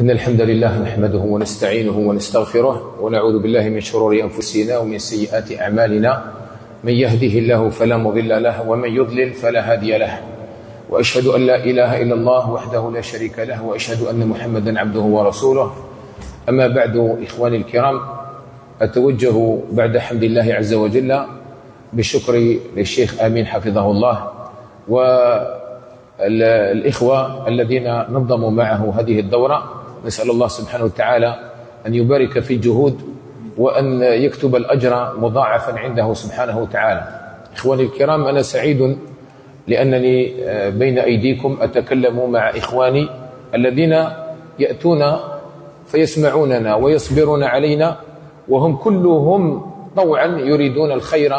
إن الحمد لله نحمده ونستعينه ونستغفره ونعوذ بالله من شرور أنفسنا ومن سيئات أعمالنا. من يهده الله فلا مضل له ومن يضلل فلا هادي له. وأشهد أن لا إله إلا الله وحده لا شريك له وأشهد أن محمدا عبده ورسوله. أما بعد إخواني الكرام أتوجه بعد حمد الله عز وجل بالشكر للشيخ آمين حفظه الله والإخوة الذين نظموا معه هذه الدورة. نسأل الله سبحانه وتعالى أن يبارك في الجهود وأن يكتب الأجر مضاعفا عنده سبحانه وتعالى. إخواني الكرام أنا سعيد لأنني بين أيديكم أتكلم مع إخواني الذين يأتون فيسمعوننا ويصبرون علينا وهم كلهم طوعا يريدون الخير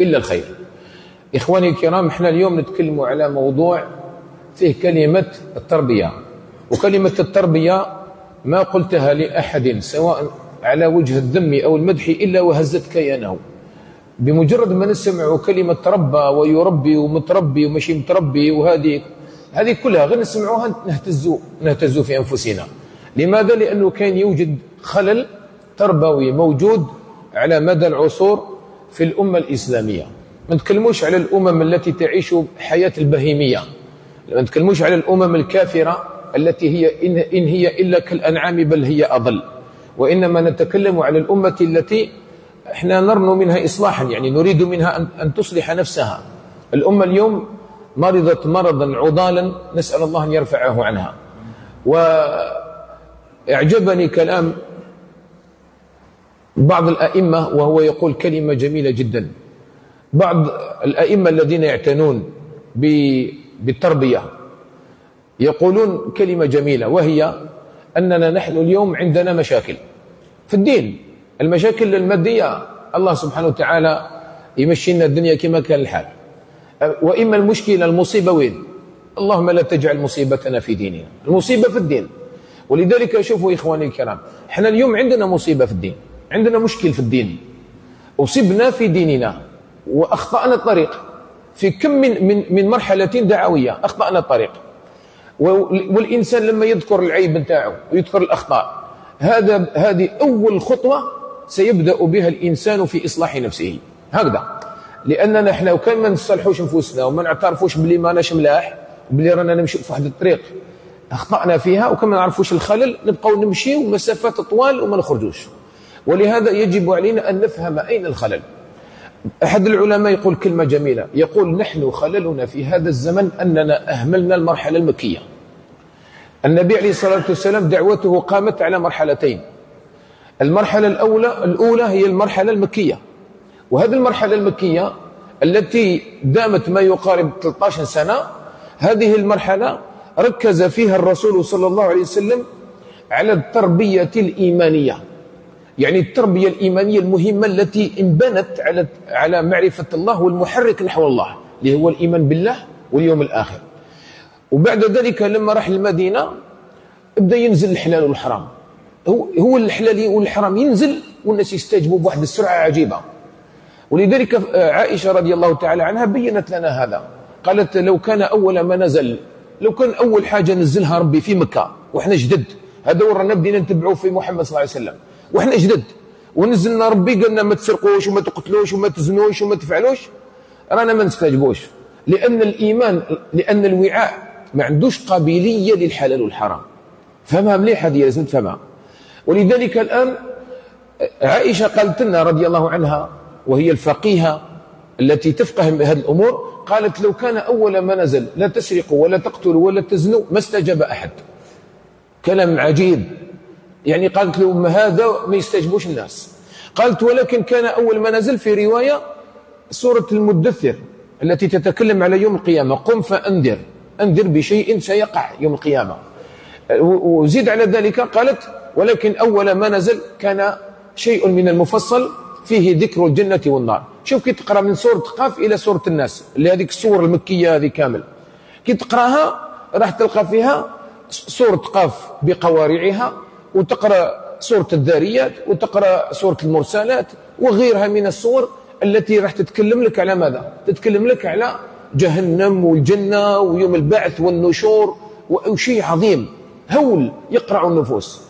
إلا الخير. إخواني الكرام إحنا اليوم نتكلم على موضوع فيه كلمة التربية. وكلمة التربية ما قلتها لأحد سواء على وجه الذم أو المدح إلا وهزت كيانه بمجرد ما نسمع كلمة تربى ويربي ومتربي ومشي متربي وهذه هذه كلها غير نسمعوها نهتزوا نهتزوا في أنفسنا. لماذا؟ لأنه كان يوجد خلل تربوي موجود على مدى العصور في الأمة الإسلامية. ما نتكلموش على الأمم التي تعيش حياة البهيمية. ما نتكلموش على الأمم الكافرة التي هي إن, إن هي إلا كالأنعام بل هي أضل. وإنما نتكلم على الأمة التي إحنا نرنو منها إصلاحا يعني نريد منها أن, أن تصلح نفسها. الأمة اليوم مرضت مرضا عضالا نسأل الله أن يرفعه عنها. وإعجبني كلام بعض الأئمة وهو يقول كلمة جميلة جدا. بعض الأئمة الذين يعتنون بالتربية يقولون كلمة جميلة وهي أننا نحن اليوم عندنا مشاكل. في الدين المشاكل المادية الله سبحانه وتعالى يمشي لنا الدنيا كما كان الحال. وإما المشكلة المصيبة وين؟ اللهم لا تجعل مصيبتنا في ديننا المصيبة في الدين. ولذلك شوفوا إخواني الكرام إحنا اليوم عندنا مصيبة في الدين عندنا مشكل في الدين. أصبنا في ديننا وأخطأنا الطريق. في كم من, من, من مرحلة دعوية أخطأنا الطريق. والإنسان لما يذكر العيب نتاعه ويذكر الأخطاء هذا هذه أول خطوة سيبدأ بها الإنسان في إصلاح نفسه. هكذا. لأننا إحنا وكان ما نصلحوش نفوسنا وما نعترفوش بلي ماناش ملاح وبلي رانا نمشي في واحد الطريق أخطأنا فيها وكما ما نعرفوش الخلل نبقاو نمشي مسافات طوال وما نخرجوش. ولهذا يجب علينا أن نفهم أين الخلل. أحد العلماء يقول كلمة جميلة. يقول نحن خللنا في هذا الزمن أننا أهملنا المرحلة المكية. النبي عليه الصلاة والسلام دعوته قامت على مرحلتين. المرحلة الأولى الأولى هي المرحلة المكية. وهذه المرحلة المكية التي دامت ما يقارب 13 سنة هذه المرحلة ركز فيها الرسول صلى الله عليه وسلم على التربية الإيمانية. يعني التربية الإيمانية المهمة التي انبنت على على معرفة الله والمحرك نحو الله اللي هو الإيمان بالله واليوم الآخر. وبعد ذلك لما راح المدينة بدا ينزل الحلال والحرام. هو هو الحلال والحرام ينزل والناس يستجبوا بواحد السرعة عجيبة. ولذلك عائشة رضي الله تعالى عنها بينت لنا هذا. قالت لو كان أول ما نزل لو كان أول حاجة نزلها ربي في مكة وإحنا جدد. هذا ورانا بدينا نتبعوه في محمد صلى الله عليه وسلم. وإحنا جدد. ونزلنا ربي قالنا ما تسرقوش وما تقتلوش وما تزنوش وما تفعلوش. رانا ما نستجبوش لأن الإيمان لأن الوعاء ما عندوش قابلية للحلال والحرام. فهمها مليح هذه لازم تفهمها. ولذلك الآن عائشة قالت لنا رضي الله عنها وهي الفقيهة التي تفقه بهذه الأمور قالت لو كان أول ما نزل لا تسرقوا ولا تقتلوا ولا تزنوا ما استجاب أحد. كلام عجيب. يعني قالت لهم هذا ما يستجبوش الناس. قالت ولكن كان أول ما نزل في رواية سورة المدثر التي تتكلم على يوم القيامة. قم فأنذر. أنذر بشيء سيقع يوم القيامة. وزيد على ذلك قالت ولكن أول ما نزل كان شيء من المفصل فيه ذكر الجنة والنار. شوف كي تقرأ من سورة قاف إلى سورة الناس. اللي هذيك السور المكية هذه كامل. كي تقرأها راح تلقى فيها سورة قاف بقوارعها وتقرأ سورة الذاريات وتقرأ سورة المرسلات وغيرها من السور التي راح تتكلم لك على ماذا؟ تتكلم لك على جهنم والجنة ويوم البعث والنشور وشيء عظيم. هول يقرع النفوس.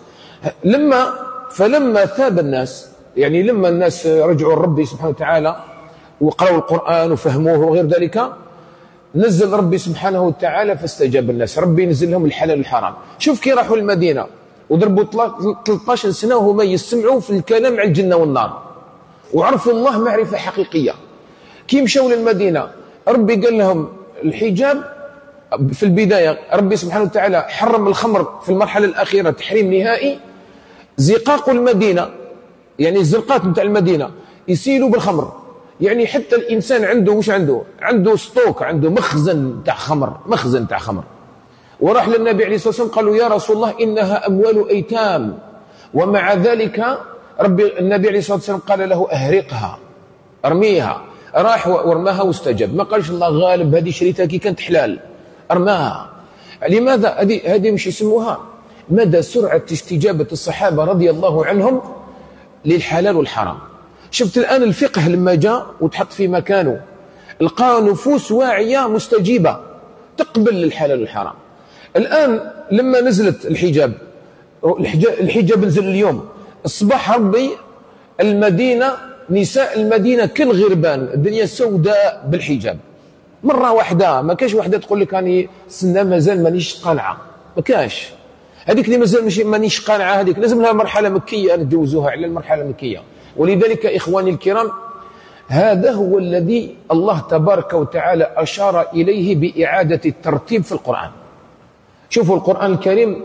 لما فلما ثاب الناس يعني لما الناس رجعوا لربي سبحانه وتعالى وقرأوا القرآن وفهموه وغير ذلك نزل ربي سبحانه وتعالى فاستجاب الناس. ربي نزل لهم الحلال والحرام. شوف كي راحوا المدينة. وضربوا 13 سنة وهما يستمعوا في الكلام عن الجنة والنار. وعرفوا الله معرفة حقيقية. كي مشوا للمدينة ربي قال لهم الحجاب في البداية ربي سبحانه وتعالى حرم الخمر في المرحلة الأخيرة تحريم نهائي. زقاق المدينة يعني الزرقات نتاع المدينة يسيلوا بالخمر. يعني حتى الإنسان عنده وش عنده؟ عنده ستوك عنده مخزن تاع خمر مخزن تاع خمر. وراح للنبي عليه الصلاة والسلام قالوا يا رسول الله إنها أموال أيتام. ومع ذلك ربي النبي عليه الصلاة والسلام قال له أهرقها أرميها. راح ورماها واستجب. ما قالش الله غالب هذه شريتها كي كانت حلال أرماها. لماذا؟ هذه هذه مش يسموها. مدى سرعة استجابة الصحابة رضي الله عنهم للحلال والحرام. شفت الآن الفقه لما جاء وتحط في مكانه. لقى نفوس واعية مستجيبة تقبل الحلال والحرام. الآن لما نزلت الحجاب الحجاب نزل اليوم. الصباح ربي المدينة نساء المدينة كل غربان الدنيا سوداء بالحجاب. مرة واحدة ما كاش واحدة تقول لك أني سنة مازال مانيش قانعة. ما كاش. هذيك اللي مازال مانيش قانعة هذيك لازم لها مرحلة مكية نتجوزوها على المرحلة المكية. ولذلك إخواني الكرام هذا هو الذي الله تبارك وتعالى أشار إليه بإعادة الترتيب في القرآن. شوفوا القرآن الكريم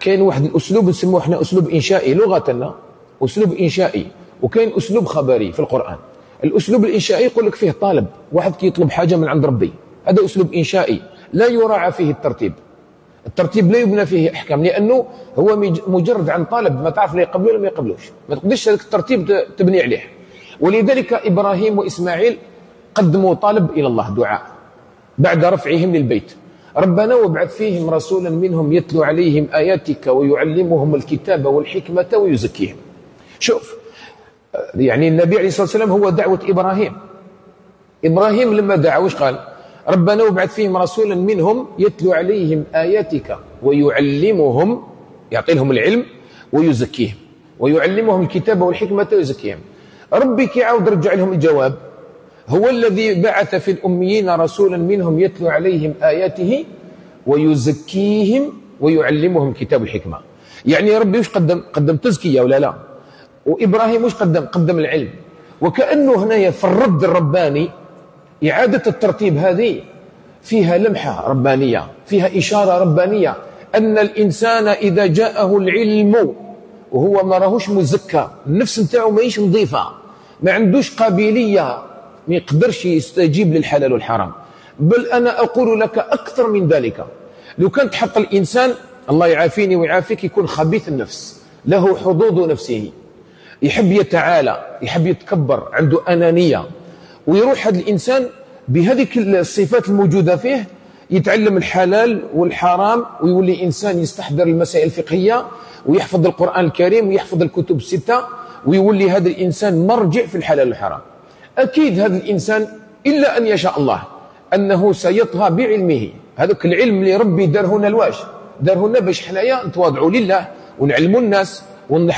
كاين واحد الأسلوب نسموه إحنا أسلوب إنشائي لغتنا أسلوب إنشائي وكاين أسلوب خبري في القرآن. الأسلوب الإنشائي يقول لك فيه طالب واحد كيطلب حاجة من عند ربي هذا أسلوب إنشائي لا يراعى فيه الترتيب. الترتيب لا يبنى فيه إحكام لأنه هو مجرد عن طالب ما تعرف لا يقبلوا ولا ما يقبلوش. ما تقدرش هذاك الترتيب تبني عليه. ولذلك إبراهيم وإسماعيل قدموا طلب إلى الله دعاء بعد رفعهم للبيت. ربنا وابعث فيهم رسولا منهم يتلو عليهم آياتك ويعلمهم الكتاب والحكمة ويزكيهم. شوف يعني النبي عليه الصلاة والسلام هو دعوة إبراهيم. إبراهيم لما دعا وش قال؟ ربنا وابعث فيهم رسولا منهم يتلو عليهم آياتك ويعلمهم يعطي لهم العلم ويزكيهم ويعلمهم الكتاب والحكمة ويزكيهم. ربي كيعاود رجع لهم الجواب. هو الذي بعث في الأميين رسولا منهم يتلو عليهم آياته ويزكيهم ويعلمهم كتاب الحكمة. يعني ربي وش قدم قدم تزكية ولا لا؟ وإبراهيم وش قدم قدم العلم؟ وكأنه هنا في الرد الرباني إعادة الترتيب هذه. فيها لمحة ربانية فيها إشارة ربانية. أن الإنسان إذا جاءه العلم وهو ما راهوش مزكى النفس نتاعو ماهيش نظيفة ما عندوش قابلية ما يقدرش يستجيب للحلال والحرام. بل أنا أقول لك أكثر من ذلك. لو كان تحط الإنسان الله يعافيني ويعافيك يكون خبيث النفس له حظوظ نفسه. يحب يتعالى يحب يتكبر عنده أنانية. ويروح هذا الإنسان بهذيك الصفات الموجودة فيه يتعلم الحلال والحرام ويولي إنسان يستحضر المسائل الفقهية ويحفظ القرآن الكريم ويحفظ الكتب الستة ويولي هذا الإنسان مرجع في الحلال والحرام. أكيد هذا الإنسان إلا أن يشاء الله أنه سيطغى بعلمه. هذاك العلم اللي ربي دارهنا الواش. دارهنا باش حنايا نتواضعوا لله ونعلموا الناس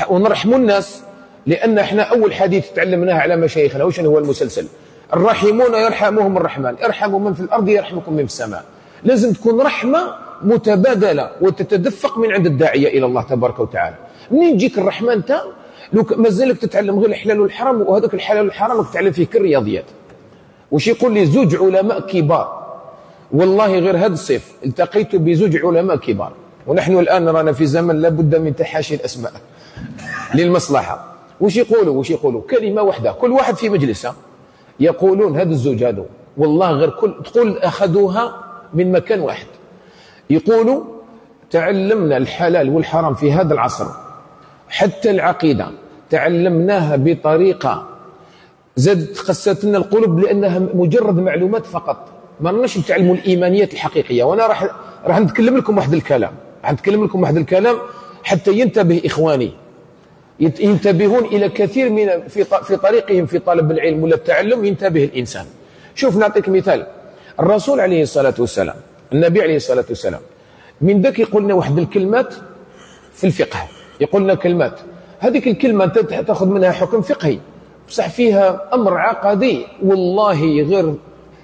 ونرحموا الناس. لأن إحنا أول حديث تعلمناه على مشايخنا. وش هو المسلسل؟ الراحمون يرحمهم الرحمن. ارحموا من في الأرض يرحمكم من في السماء. لازم تكون رحمة متبادلة وتتدفق من عند الداعية إلى الله تبارك وتعالى. منين يجيك الرحمن انت لو مازالك تتعلم غير الحلال والحرام وهذاك الحلال والحرام تتعلم فيه كالرياضيات وش يقول لي زوج علماء كبار؟ والله غير هذا الصيف التقيت بزوج علماء كبار. ونحن الآن رانا في زمن لابد من تحاشي الأسماء للمصلحة. وش يقولوا؟ وش يقولوا؟ كلمة واحدة. كل واحد في مجلسه يقولون هذا الزوج هذا. والله غير كل تقول أخذوها من مكان واحد. يقولوا تعلمنا الحلال والحرام في هذا العصر. حتى العقيدة. تعلمناها بطريقة. زادت قست لنا القلوب لأنها مجرد معلومات فقط. ما رناش نتعلموا الإيمانيات الحقيقية. وأنا راح راح نتكلم لكم واحد الكلام. راح نتكلم لكم واحد الكلام حتى ينتبه إخواني. ينتبهون إلى كثير من في في طريقهم في طلب العلم ولا التعلم ينتبه الإنسان. شوف نعطيك مثال. الرسول عليه الصلاة والسلام النبي عليه الصلاة والسلام من ذاك يقولنا واحد الكلمات في الفقه. يقولنا كلمات هذيك الكلمة أنت تأخذ منها حكم فقهي. بصح فيها أمر عقدي. والله غير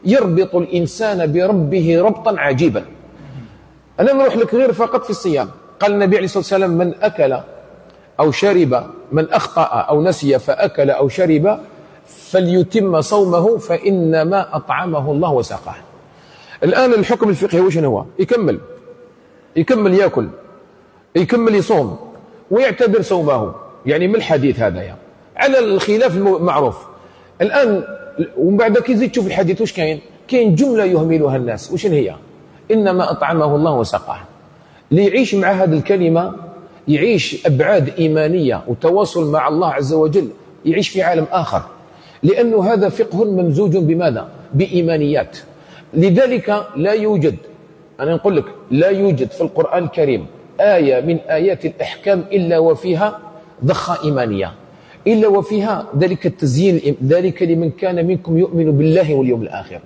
يربط الإنسان بربه ربطا عجيبا. أنا نروح لك غير فقط في الصيام. قال النبي عليه الصلاة والسلام من أكل أو شرب من أخطأ أو نسي فأكل أو شرب فليتم صومه فإنما أطعمه الله وساقه. الآن الحكم الفقهي وش هو؟ يكمل. يكمل يأكل. يكمل يصوم. ويعتبر صومه. يعني من الحديث هذا يعني. على الخلاف المعروف الآن ومن بعد كي يزيد تشوف الحديث وش كاين؟ كاين جملة يهملها الناس. وش هي؟ إنما أطعمه الله وسقاه. ليعيش مع هذه الكلمة يعيش أبعاد إيمانية وتواصل مع الله عز وجل يعيش في عالم آخر. لأنه هذا فقه ممزوج بماذا؟ بإيمانيات. لذلك لا يوجد أنا نقول لك لا يوجد في القرآن الكريم آية من آيات الأحكام إلا وفيها ضخة إيمانية. إلا وفيها ذلك التزيين ذلك لمن كان منكم يؤمن بالله واليوم الآخر.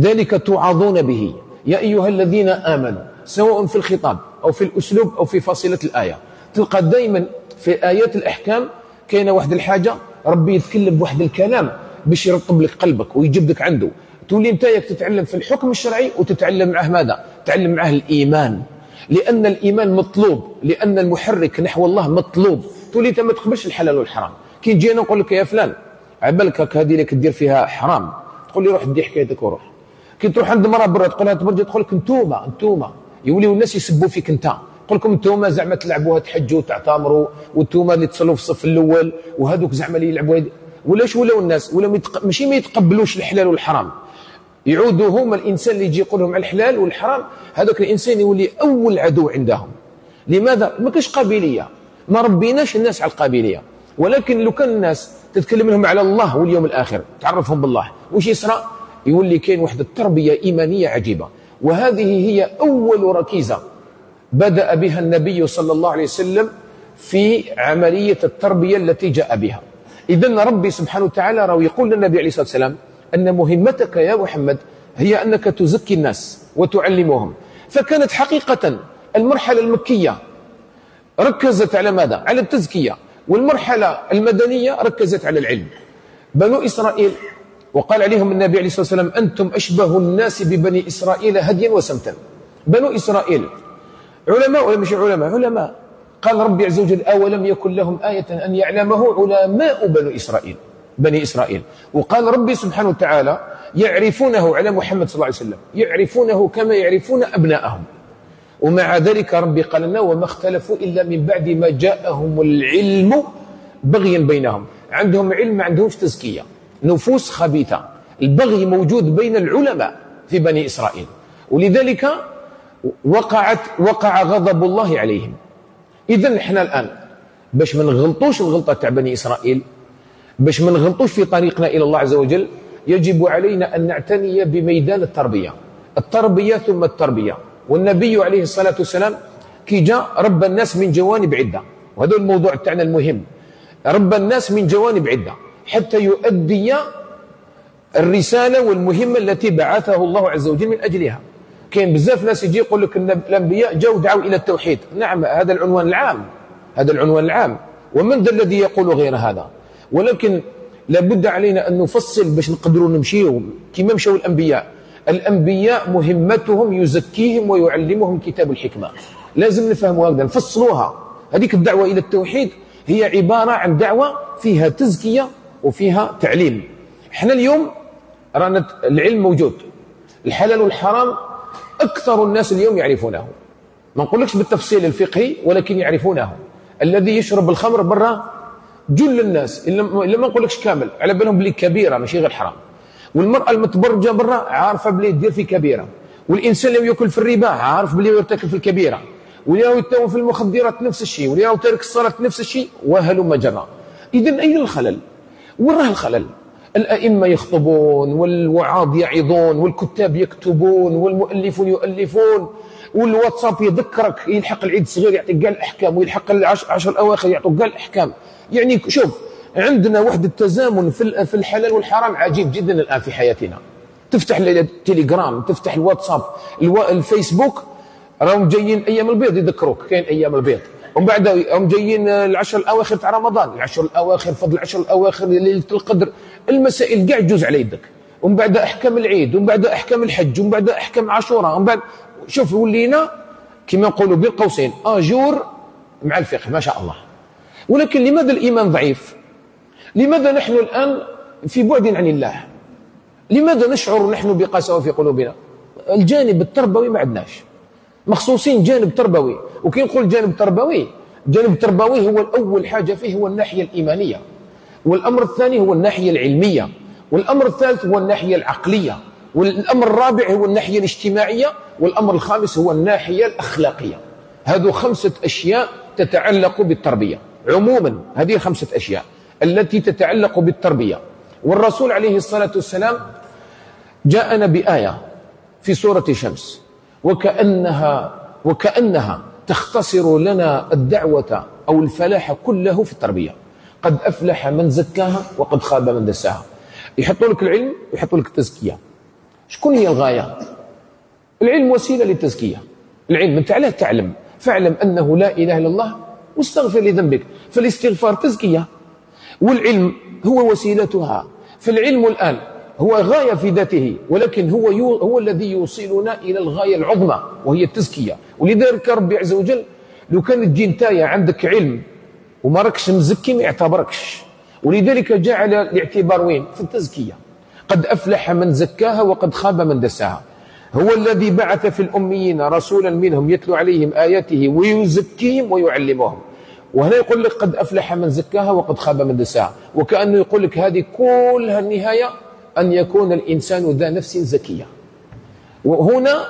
ذلك توعظون به. يا أيها الذين آمنوا سواء في الخطاب أو في الأسلوب أو في فاصلة الآية. تلقى دائما في آيات الأحكام كاينة واحد الحاجة ربي يتكلم بواحد الكلام باش يرطب لك قلبك ويجبدك عنده. تولي أنت تتعلم في الحكم الشرعي وتتعلم معه ماذا؟ تتعلم معه الإيمان. لأن الإيمان مطلوب لأن المحرك نحو الله مطلوب. تولي أنت ما تقبلش الحلال والحرام. كي نجي أنا نقول لك يا فلان عبالك هذه اللي كدير فيها حرام. تقول لي روح دي حكايتك وروح. كي تروح عند مرة برا تقول لها تبرجي تقول لك انتوما انتوما يوليو الناس يسبوا فيك أنت. يقول لكم انتوما زعما تلعبوها تحجوا وتعتمروا وانتوما اللي تصلوا في الصف الأول وهذوك زعما اللي يلعبوا ولاش ولاو الناس؟ ولا ميتق... ماشي ما يتقبلوش الحلال والحرام. يعودوا هما الإنسان اللي يجي يقول لهم على الحلال والحرام هذاك الإنسان يولي أول عدو عندهم. لماذا؟ ما كاش قابلية. ما ربيناش الناس على القابلية. ولكن لو كان الناس تتكلم لهم على الله واليوم الآخر تعرفهم بالله. وش يصرى يولي كاين واحد التربيه إيمانية عجيبة. وهذه هي أول ركيزة بدأ بها النبي صلى الله عليه وسلم في عملية التربية التي جاء بها. اذا ربي سبحانه وتعالى راه يقول للنبي عليه الصلاة والسلام أن مهمتك يا محمد هي أنك تزكي الناس وتعلمهم. فكانت حقيقة المرحلة المكية ركزت على ماذا؟ على التزكية. والمرحلة المدنية ركزت على العلم. بنو إسرائيل وقال عليهم النبي عليه الصلاة والسلام أنتم أشبه الناس ببني إسرائيل هديا وسمتا. بنو إسرائيل علماء ولا مش علماء؟ علماء. قال ربي عز وجل أولم يكن لهم آية أن يعلمه علماء بنو إسرائيل بني إسرائيل. وقال ربي سبحانه وتعالى يعرفونه على محمد صلى الله عليه وسلم يعرفونه كما يعرفون أبناءهم. ومع ذلك ربي قال لنا وما اختلفوا إلا من بعد ما جاءهم العلم بغيا بينهم. عندهم علم ما عندهمش تزكية. نفوس خبيثة. البغي موجود بين العلماء في بني إسرائيل. ولذلك وقعت وقع غضب الله عليهم. إذا إحنا الآن باش ما نغلطوش الغلطة تاع بني إسرائيل باش ما نغلطوش في طريقنا إلى الله عز وجل يجب علينا أن نعتني بميدان التربية. التربية ثم التربية. والنبي عليه الصلاة والسلام كي جاء رب الناس من جوانب عدة. وهذا الموضوع تاعنا المهم. رب الناس من جوانب عدة. حتى يؤدي الرسالة والمهمة التي بعثه الله عز وجل من أجلها. كاين بزاف ناس يجي يقول لك إن الأنبياء جاوا دعوا إلى التوحيد. نعم هذا العنوان العام. هذا العنوان العام. ومن ذا الذي يقول غير هذا؟ ولكن لابد علينا أن نفصل باش نقدروا نمشيو كما مشوا الأنبياء. الأنبياء مهمتهم يزكيهم ويعلمهم كتاب الحكمة. لازم نفهموا هذا نفصلوها. هذيك الدعوة إلى التوحيد هي عبارة عن دعوة فيها تزكية وفيها تعليم. إحنا اليوم رانا العلم موجود. الحلال والحرام أكثر الناس اليوم يعرفونه. ما نقولكش بالتفصيل الفقهي ولكن يعرفونه. الذي يشرب الخمر برا جل الناس. إلا ما نقولكش كامل. على بالهم بلي كبيرة ماشي غير حرام. والمرأة المتبرجة برا عارفة بلي دير في كبيرة والإنسان اللي يأكل في الربا عارف بلي يرتكب في الكبيرة واللي يتوه في المخدرات نفس الشيء واللي تارك الصلاة نفس الشيء وهلم جرا إذا أين الخلل؟ وين راه الخلل؟ الأئمة يخطبون والوعاظ يعظون والكتاب يكتبون والمؤلفون يؤلفون والواتساب يذكرك يلحق العيد الصغير يعطيك كاع الأحكام ويلحق العشر الأواخر يعطوك كاع الأحكام يعني شوف عندنا واحد التزامن في الحلال والحرام عجيب جدا الآن في حياتنا. تفتح التليجرام تفتح الواتساب الفيسبوك راهم جايين أيام البيض يذكروك كاين أيام البيض. ومن بعد هم جايين العشر الأواخر تاع رمضان العشر الأواخر فضل العشر الأواخر ليلة القدر المسائل كاع جوز على يدك. ومن بعد أحكام العيد ومن بعد أحكام الحج ومن بعد أحكام عاشوراء ومن بعد شوف ولينا كما نقولوا بين قوسين أجور مع الفقه ما شاء الله. ولكن لماذا الإيمان ضعيف؟ لماذا نحن الآن في بعد عن الله؟ لماذا نشعر نحن بقسوه في قلوبنا؟ الجانب التربوي ما عندناش. مخصوصين جانب تربوي. وكي نقول جانب تربوي جانب تربوي هو الأول حاجة فيه هو الناحية الإيمانية. والأمر الثاني هو الناحية العلمية. والأمر الثالث هو الناحية العقلية. والأمر الرابع هو الناحية الاجتماعية. والأمر الخامس هو الناحية الأخلاقية. هذو خمسة أشياء تتعلق بالتربية. عموما هذه خمسة أشياء. التي تتعلق بالتربية. والرسول عليه الصلاة والسلام جاءنا بآية في سورة شمس. وكأنها وكأنها تختصر لنا الدعوة أو الفلاح كله في التربية. قد أفلح من زكاها وقد خاب من دساها. يحطوا لك العلم ويحطوا لك التزكية. شكون هي الغاية؟ العلم وسيلة للتزكية. العلم أنت علاه تعلم. فاعلم أنه لا إله إلا الله واستغفر لذنبك. فالاستغفار تزكية. والعلم هو وسيلتها. فالعلم الآن هو غاية في ذاته ولكن هو يو هو الذي يوصلنا إلى الغاية العظمى وهي التزكية. ولذلك ربي عز وجل لو كان تجي نتايا عندك علم وما راكش مزكي ما يعتبركش. ولذلك جعل الاعتبار وين؟ في التزكية. قد أفلح من زكاها وقد خاب من دساها. هو الذي بعث في الأميين رسولا منهم يتلو عليهم آياته ويزكيهم ويعلمهم. وهنا يقول لك قد أفلح من زكاها وقد خاب من دساها. وكأنه يقول لك هذه كلها النهاية أن يكون الإنسان ذا نفس زكية. وهنا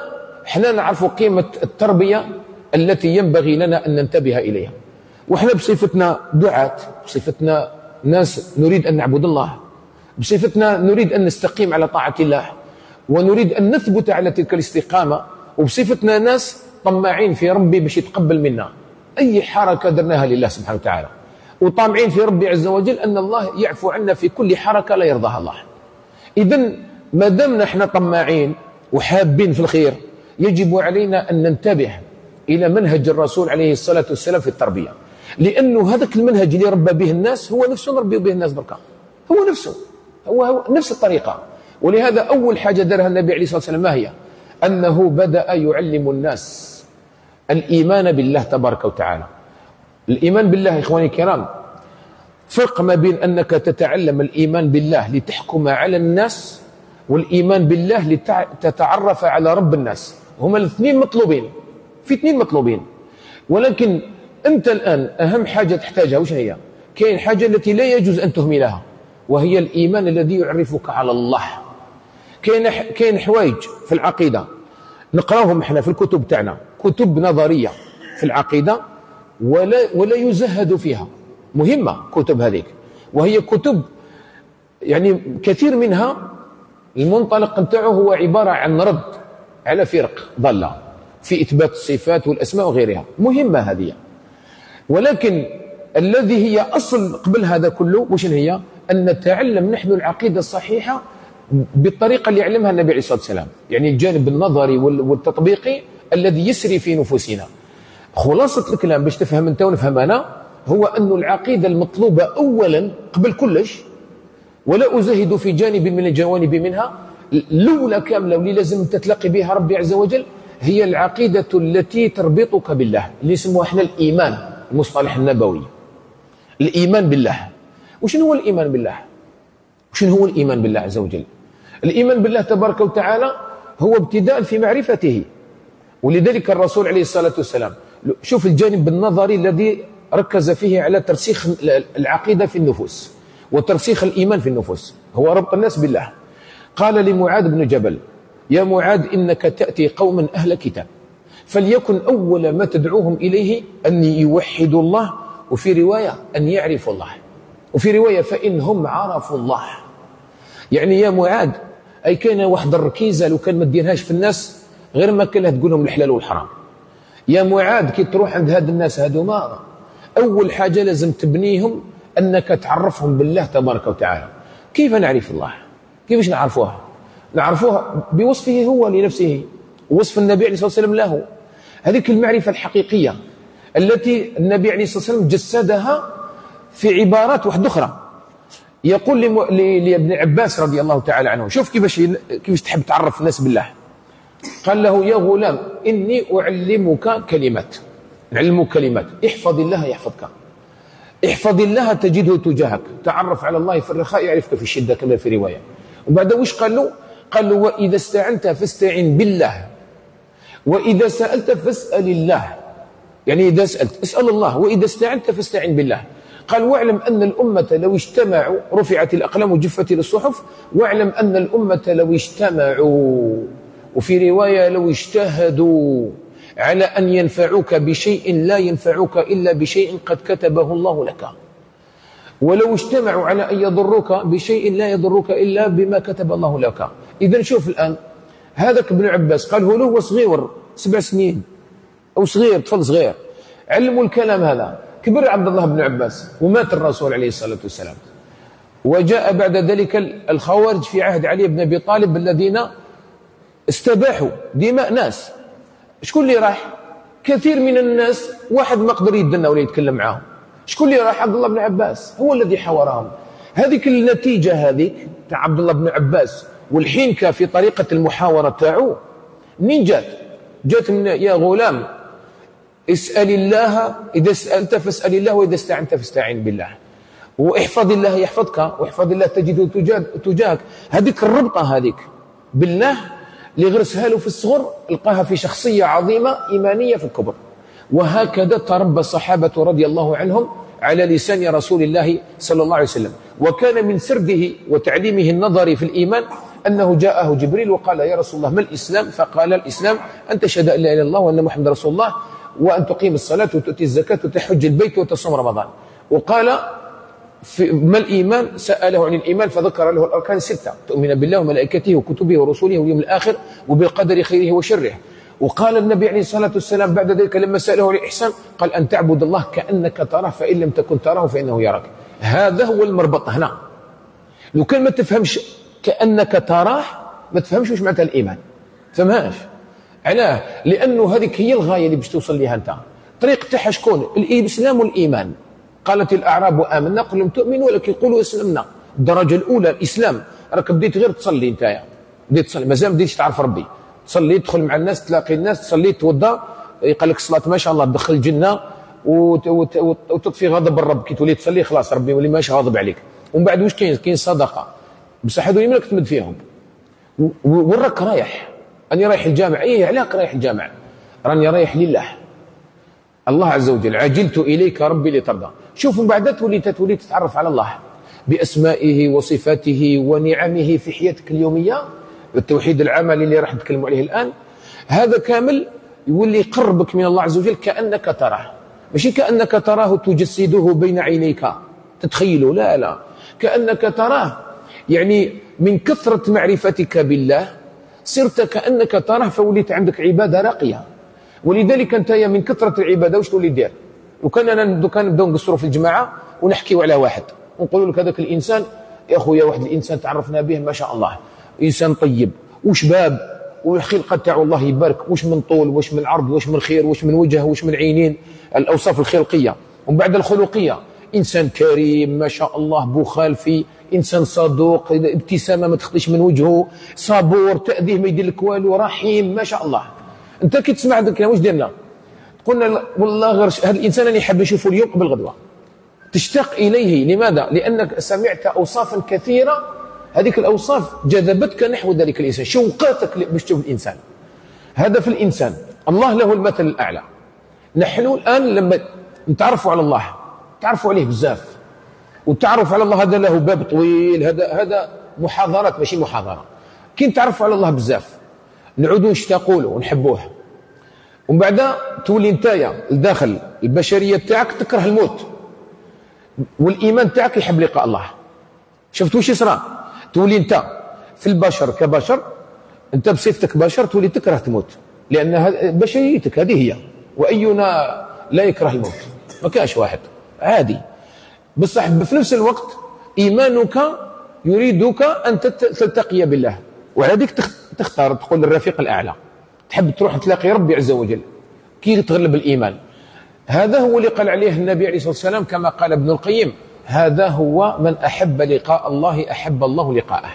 إحنا نعرف قيمة التربية التي ينبغي لنا أن ننتبه إليها. وإحنا بصفتنا دعاة بصفتنا ناس نريد أن نعبد الله. بصفتنا نريد أن نستقيم على طاعة الله. ونريد أن نثبت على تلك الاستقامة. وبصفتنا ناس طماعين في ربي باش يتقبل منا. أي حركة درناها لله سبحانه وتعالى. وطامعين في ربي عز وجل أن الله يعفو عنا في كل حركة لا يرضاها الله. إذا ما دام نحن طماعين وحابين في الخير يجب علينا أن ننتبه إلى منهج الرسول عليه الصلاة والسلام في التربية. لأنه هذاك المنهج اللي ربى به الناس هو نفسه نربي به الناس بركة هو نفسه. هو, هو نفس الطريقة. ولهذا أول حاجة درها النبي عليه الصلاة والسلام ما هي؟ أنه بدأ يعلم الناس. الإيمان بالله تبارك وتعالى. الإيمان بالله إخواني الكرام فرق ما بين أنك تتعلم الإيمان بالله لتحكم على الناس والإيمان بالله لتتعرف على رب الناس. هما الاثنين مطلوبين في اثنين مطلوبين. ولكن أنت الآن أهم حاجة تحتاجها وش هي؟ كاين حاجة التي لا يجوز أن تهملها وهي الإيمان الذي يعرفك على الله. كاين كاين حوايج في العقيدة. نقراهم إحنا في الكتب تاعنا. كتب نظرية في العقيدة ولا ولا يزهد فيها. مهمة كتب هذيك. وهي كتب يعني كثير منها المنطلق نتاعو هو عبارة عن رد على فرق ضالة في إثبات الصفات والأسماء وغيرها. مهمة هذه. ولكن الذي هي أصل قبل هذا كله وش هي؟ أن نتعلم نحن العقيدة الصحيحة بالطريقة اللي علمها النبي عليه الصلاة والسلام. يعني الجانب النظري والتطبيقي الذي يسري في نفوسنا. خلاصة الكلام باش تفهم أنت ونفهم أنا هو أن العقيدة المطلوبة أولا قبل كلش ولا أزهد في جانب من الجوانب منها الأولى كاملة واللي لازم تتلقي بها ربي عز وجل هي العقيدة التي تربطك بالله اللي يسموها إحنا الإيمان المصطلح النبوي. الإيمان بالله. وشنو هو الإيمان بالله؟ وشنو هو الإيمان بالله عز وجل؟ الإيمان بالله تبارك وتعالى هو ابتداء في معرفته. ولذلك الرسول عليه الصلاة والسلام شوف الجانب النظري الذي ركز فيه على ترسيخ العقيدة في النفوس وترسيخ الإيمان في النفوس هو ربط الناس بالله. قال لمعاذ بن جبل يا معاذ إنك تأتي قوما أهل كتاب فليكن أول ما تدعوهم إليه أن يوحدوا الله وفي رواية أن يعرفوا الله وفي رواية فإنهم عرفوا الله. يعني يا معاذ أي كان واحد الركيزة لو كان ما ديرهاش في الناس غير ما كان تقول لهم الحلال والحرام. يا معاذ كي تروح عند هاد الناس هادوما أول حاجة لازم تبنيهم أنك تعرفهم بالله تبارك وتعالى. كيف نعرف الله؟ كيفاش نعرفوه؟ نعرفوه بوصفه هو لنفسه. وصف النبي عليه الصلاة والسلام له. هذيك المعرفة الحقيقية التي النبي عليه الصلاة والسلام جسدها في عبارات واحدة أخرى. يقول لابن عباس رضي الله تعالى عنه شوف كيفاش كيفاش تحب تعرف الناس بالله. قال له يا غلام إني أعلمك كلمات نعلمك كلمات. احفظ الله يحفظك. احفظ الله تجده تجاهك. تعرف على الله في الرخاء يعرفك في الشدة كما في رواية. وبعد وش قال له؟ قال له وإذا استعنت فاستعن بالله. وإذا سألت فاسأل الله. يعني إذا سألت اسأل الله. وإذا استعنت فاستعن بالله. قال واعلم أن الأمة لو اجتمعوا رفعت الأقلام وجفت الصحف واعلم أن الأمة لو اجتمعوا. وفي رواية لو اجتهدوا على أن ينفعوك بشيء لا ينفعوك إلا بشيء قد كتبه الله لك. ولو اجتمعوا على أن يضروك بشيء لا يضروك إلا بما كتب الله لك. إذا شوف الآن هذاك ابن عباس قال هو صغير سبع سنين أو صغير طفل صغير علموا الكلام هذا. كبر عبد الله بن عباس ومات الرسول عليه الصلاة والسلام. وجاء بعد ذلك الخوارج في عهد علي بن أبي طالب الذين استباحوا دماء ناس. شكون اللي راح؟ كثير من الناس واحد ما قدر يدنا ولا يتكلم معاهم. شكون اللي راح؟ عبد الله بن عباس. هو الذي حاورهم. هذيك النتيجة هذيك تاع عبد الله بن عباس والحنكة في طريقة المحاورة تاعو. منين جات؟ جات من يا غلام اسأل الله إذا سألت فاسأل الله وإذا استعنت فاستعن بالله. واحفظ الله يحفظك واحفظ الله تجده تجاهك. هذيك الربطة هذيك. بالله اللي غرسها له في الصغر لقاها في شخصية عظيمة إيمانية في الكبر. وهكذا تربى الصحابة رضي الله عنهم على لسان رسول الله صلى الله عليه وسلم. وكان من سرده وتعليمه النظري في الإيمان أنه جاءه جبريل وقال يا رسول الله ما الإسلام؟ فقال الإسلام أن تشهد أن لا إله إلا الله وأن محمد رسول الله. وأن تقيم الصلاة وتؤتي الزكاة وتحج البيت وتصوم رمضان. وقال في ما الإيمان؟ سأله عن الإيمان فذكر له الأركان الستة تؤمن بالله وملائكته وكتبه ورسوله واليوم الآخر وبالقدر خيره وشره. وقال النبي عليه الصلاة والسلام بعد ذلك لما سأله عن الإحسان قال أن تعبد الله كأنك تراه فإن لم تكن تراه فإنه يراك. هذا هو المربط هنا. لو كان ما تفهمش كأنك تراه ما تفهمش واش معناتها الإيمان. فهمهاش علاه لأنه هذيك هي الغاية اللي باش توصل لها أنت. طريق تاعها شكون الإسلام والإيمان. قالت الأعراب آمنا قل لم تؤمنوا ولكن قولوا أسلمنا. الدرجة الأولى الإسلام. راك بديت غير تصلي أنت. بديت تصلي. مازال ما بديتش تعرف ربي. تصلي تدخل مع الناس تلاقي الناس تصلي توضا يقال لك الصلاة ما شاء الله تدخل الجنة وتطفي غضب الرب. كي تولي تصلي خلاص ربي يولي ماشي غاضب عليك. ومن بعد واش كاين؟ كاين صدقة. بصح هذو يملك تمد فيهم. وين راك رايح. أني رايح الجامع. إيه علاك رايح الجامع. راني رايح لله. الله عز وجل عجلت إليك ربي لترضى. شوفوا بعد تولي تولي تتعرف على الله. بأسمائه وصفاته ونعمه في حياتك اليومية. التوحيد العملي اللي راح نتكلموا عليه الآن. هذا كامل يولي يقربك من الله عز وجل كأنك تراه. ماشي؟ كأنك تراه تجسده بين عينيك. تتخيله لا لا. كأنك تراه. يعني من كثرة معرفتك بالله صرت كأنك تراه فوليت عندك عبادة راقية. ولذلك أنت من كثرة العبادة واش تولي دير؟ وكان أنا كان نبداو نقصروا في الجماعة ونحكيو على واحد. ونقولوا لك هذاك الإنسان يا خويا واحد الإنسان تعرفنا به ما شاء الله. إنسان طيب. وشباب والخلقه تاعو الله يبارك. واش من طول؟ واش من عرض؟ واش من خير؟ واش من وجه؟ واش من عينين؟ الأوصاف الخلقية. ومن بعد الخلقية إنسان كريم ما شاء الله بخال في إنسان صدوق ابتسامة ما تخطيش من وجهه صبور تأذيه ما يدير لك والو رحيم ما شاء الله. أنت كي تسمع هذا الكلام واش ديرنا قلنا والله غير هذا الإنسان اللي حاب يشوفه اليوم قبل غدوة. تشتاق إليه لماذا؟ لأنك سمعت أوصافا كثيرة. هذيك الأوصاف جذبتك نحو ذلك الإنسان شوقاتك باش تشوف الإنسان. هذا في الإنسان. الله له المثل الأعلى. نحن الآن لما نتعرفوا على الله تعرفوا عليه بزاف. والتعرف على الله هذا له باب طويل هذا هذا محاضرات ماشي محاضرة. كي نتعرفوا على الله بزاف. نعودوا نشتاقوا له ونحبوه. ومن بعد تولي نتايا الداخل البشرية تاعك تكره الموت. والإيمان تاعك يحب لقاء الله. شفت واش يصرى؟ تولي انت في البشر كبشر انت بصفتك بشر تولي تكره تموت. لأن بشريتك هذه هي. وأينا لا يكره الموت. ما كاش واحد. عادي. بصح في نفس الوقت إيمانك يريدك أن تلتقي بالله. وعلى تختار تقول الرفيق الأعلى تحب تروح تلاقي ربي عز وجل. كي تغلب الإيمان. هذا هو اللي قال عليه النبي عليه الصلاة والسلام كما قال ابن القيم هذا هو من أحب لقاء الله أحب الله لقاءه.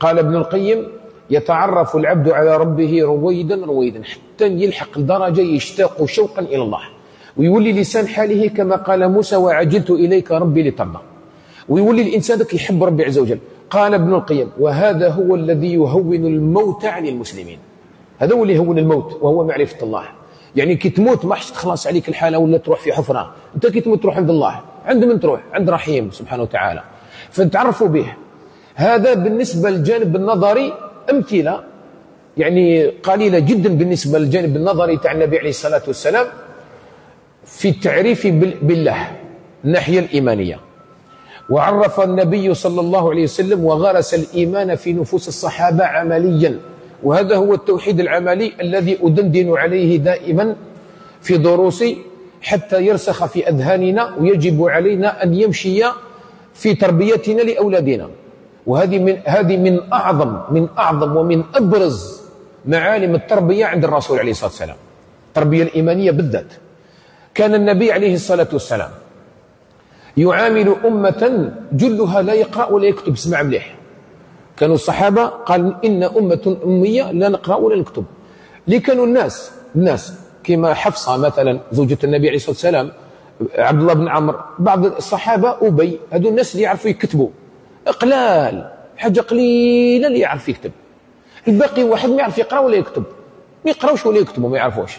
قال ابن القيم يتعرف العبد على ربه رويدا رويدا حتى يلحق لدرجة يشتاق شوقا إلى الله. ويولي لسان حاله كما قال موسى وعجلت إليك ربي لترضى. ويولي الإنسان يحب ربي عز وجل. قال ابن القيم وهذا هو الذي يهون الموت عن المسلمين. هذا هو اللي يهون الموت وهو معرفة الله. يعني كي تموت ما تخلص عليك الحالة ولا تروح في حفرة. أنت كي تموت تروح عند الله. عند من تروح؟ عند رحيم سبحانه وتعالى. فتعرفوا به. هذا بالنسبة للجانب النظري أمثلة يعني قليلة جدا بالنسبة للجانب النظري تاع النبي عليه الصلاة والسلام. في التعريف بالله الناحية الإيمانية. وعرف النبي صلى الله عليه وسلم وغرس الإيمان في نفوس الصحابة عمليا. وهذا هو التوحيد العملي الذي أدندن عليه دائما في دروسي حتى يرسخ في أذهاننا ويجب علينا أن يمشي في تربيتنا لأولادنا. وهذه من هذه من أعظم من أعظم ومن أبرز معالم التربية عند الرسول عليه الصلاة والسلام. التربية الإيمانية بالذات. كان النبي عليه الصلاة والسلام يعامل أمة جلها لا يقرأ ولا يكتب. اسمع مليح. كانوا الصحابة قال إن أمة أمية لا نقرأ ولا نكتب. اللي كانوا الناس؟ الناس كما حفصة مثلا زوجة النبي عليه الصلاة والسلام عبد الله بن عمرو بعض الصحابة أبي هذو الناس اللي يعرفوا يكتبوا. إقلال حاجة قليلة اللي يعرف يكتب. الباقي واحد ما يعرف يقرأ ولا يكتب. ما يقرأوش ولا يكتبوا ما يعرفوش.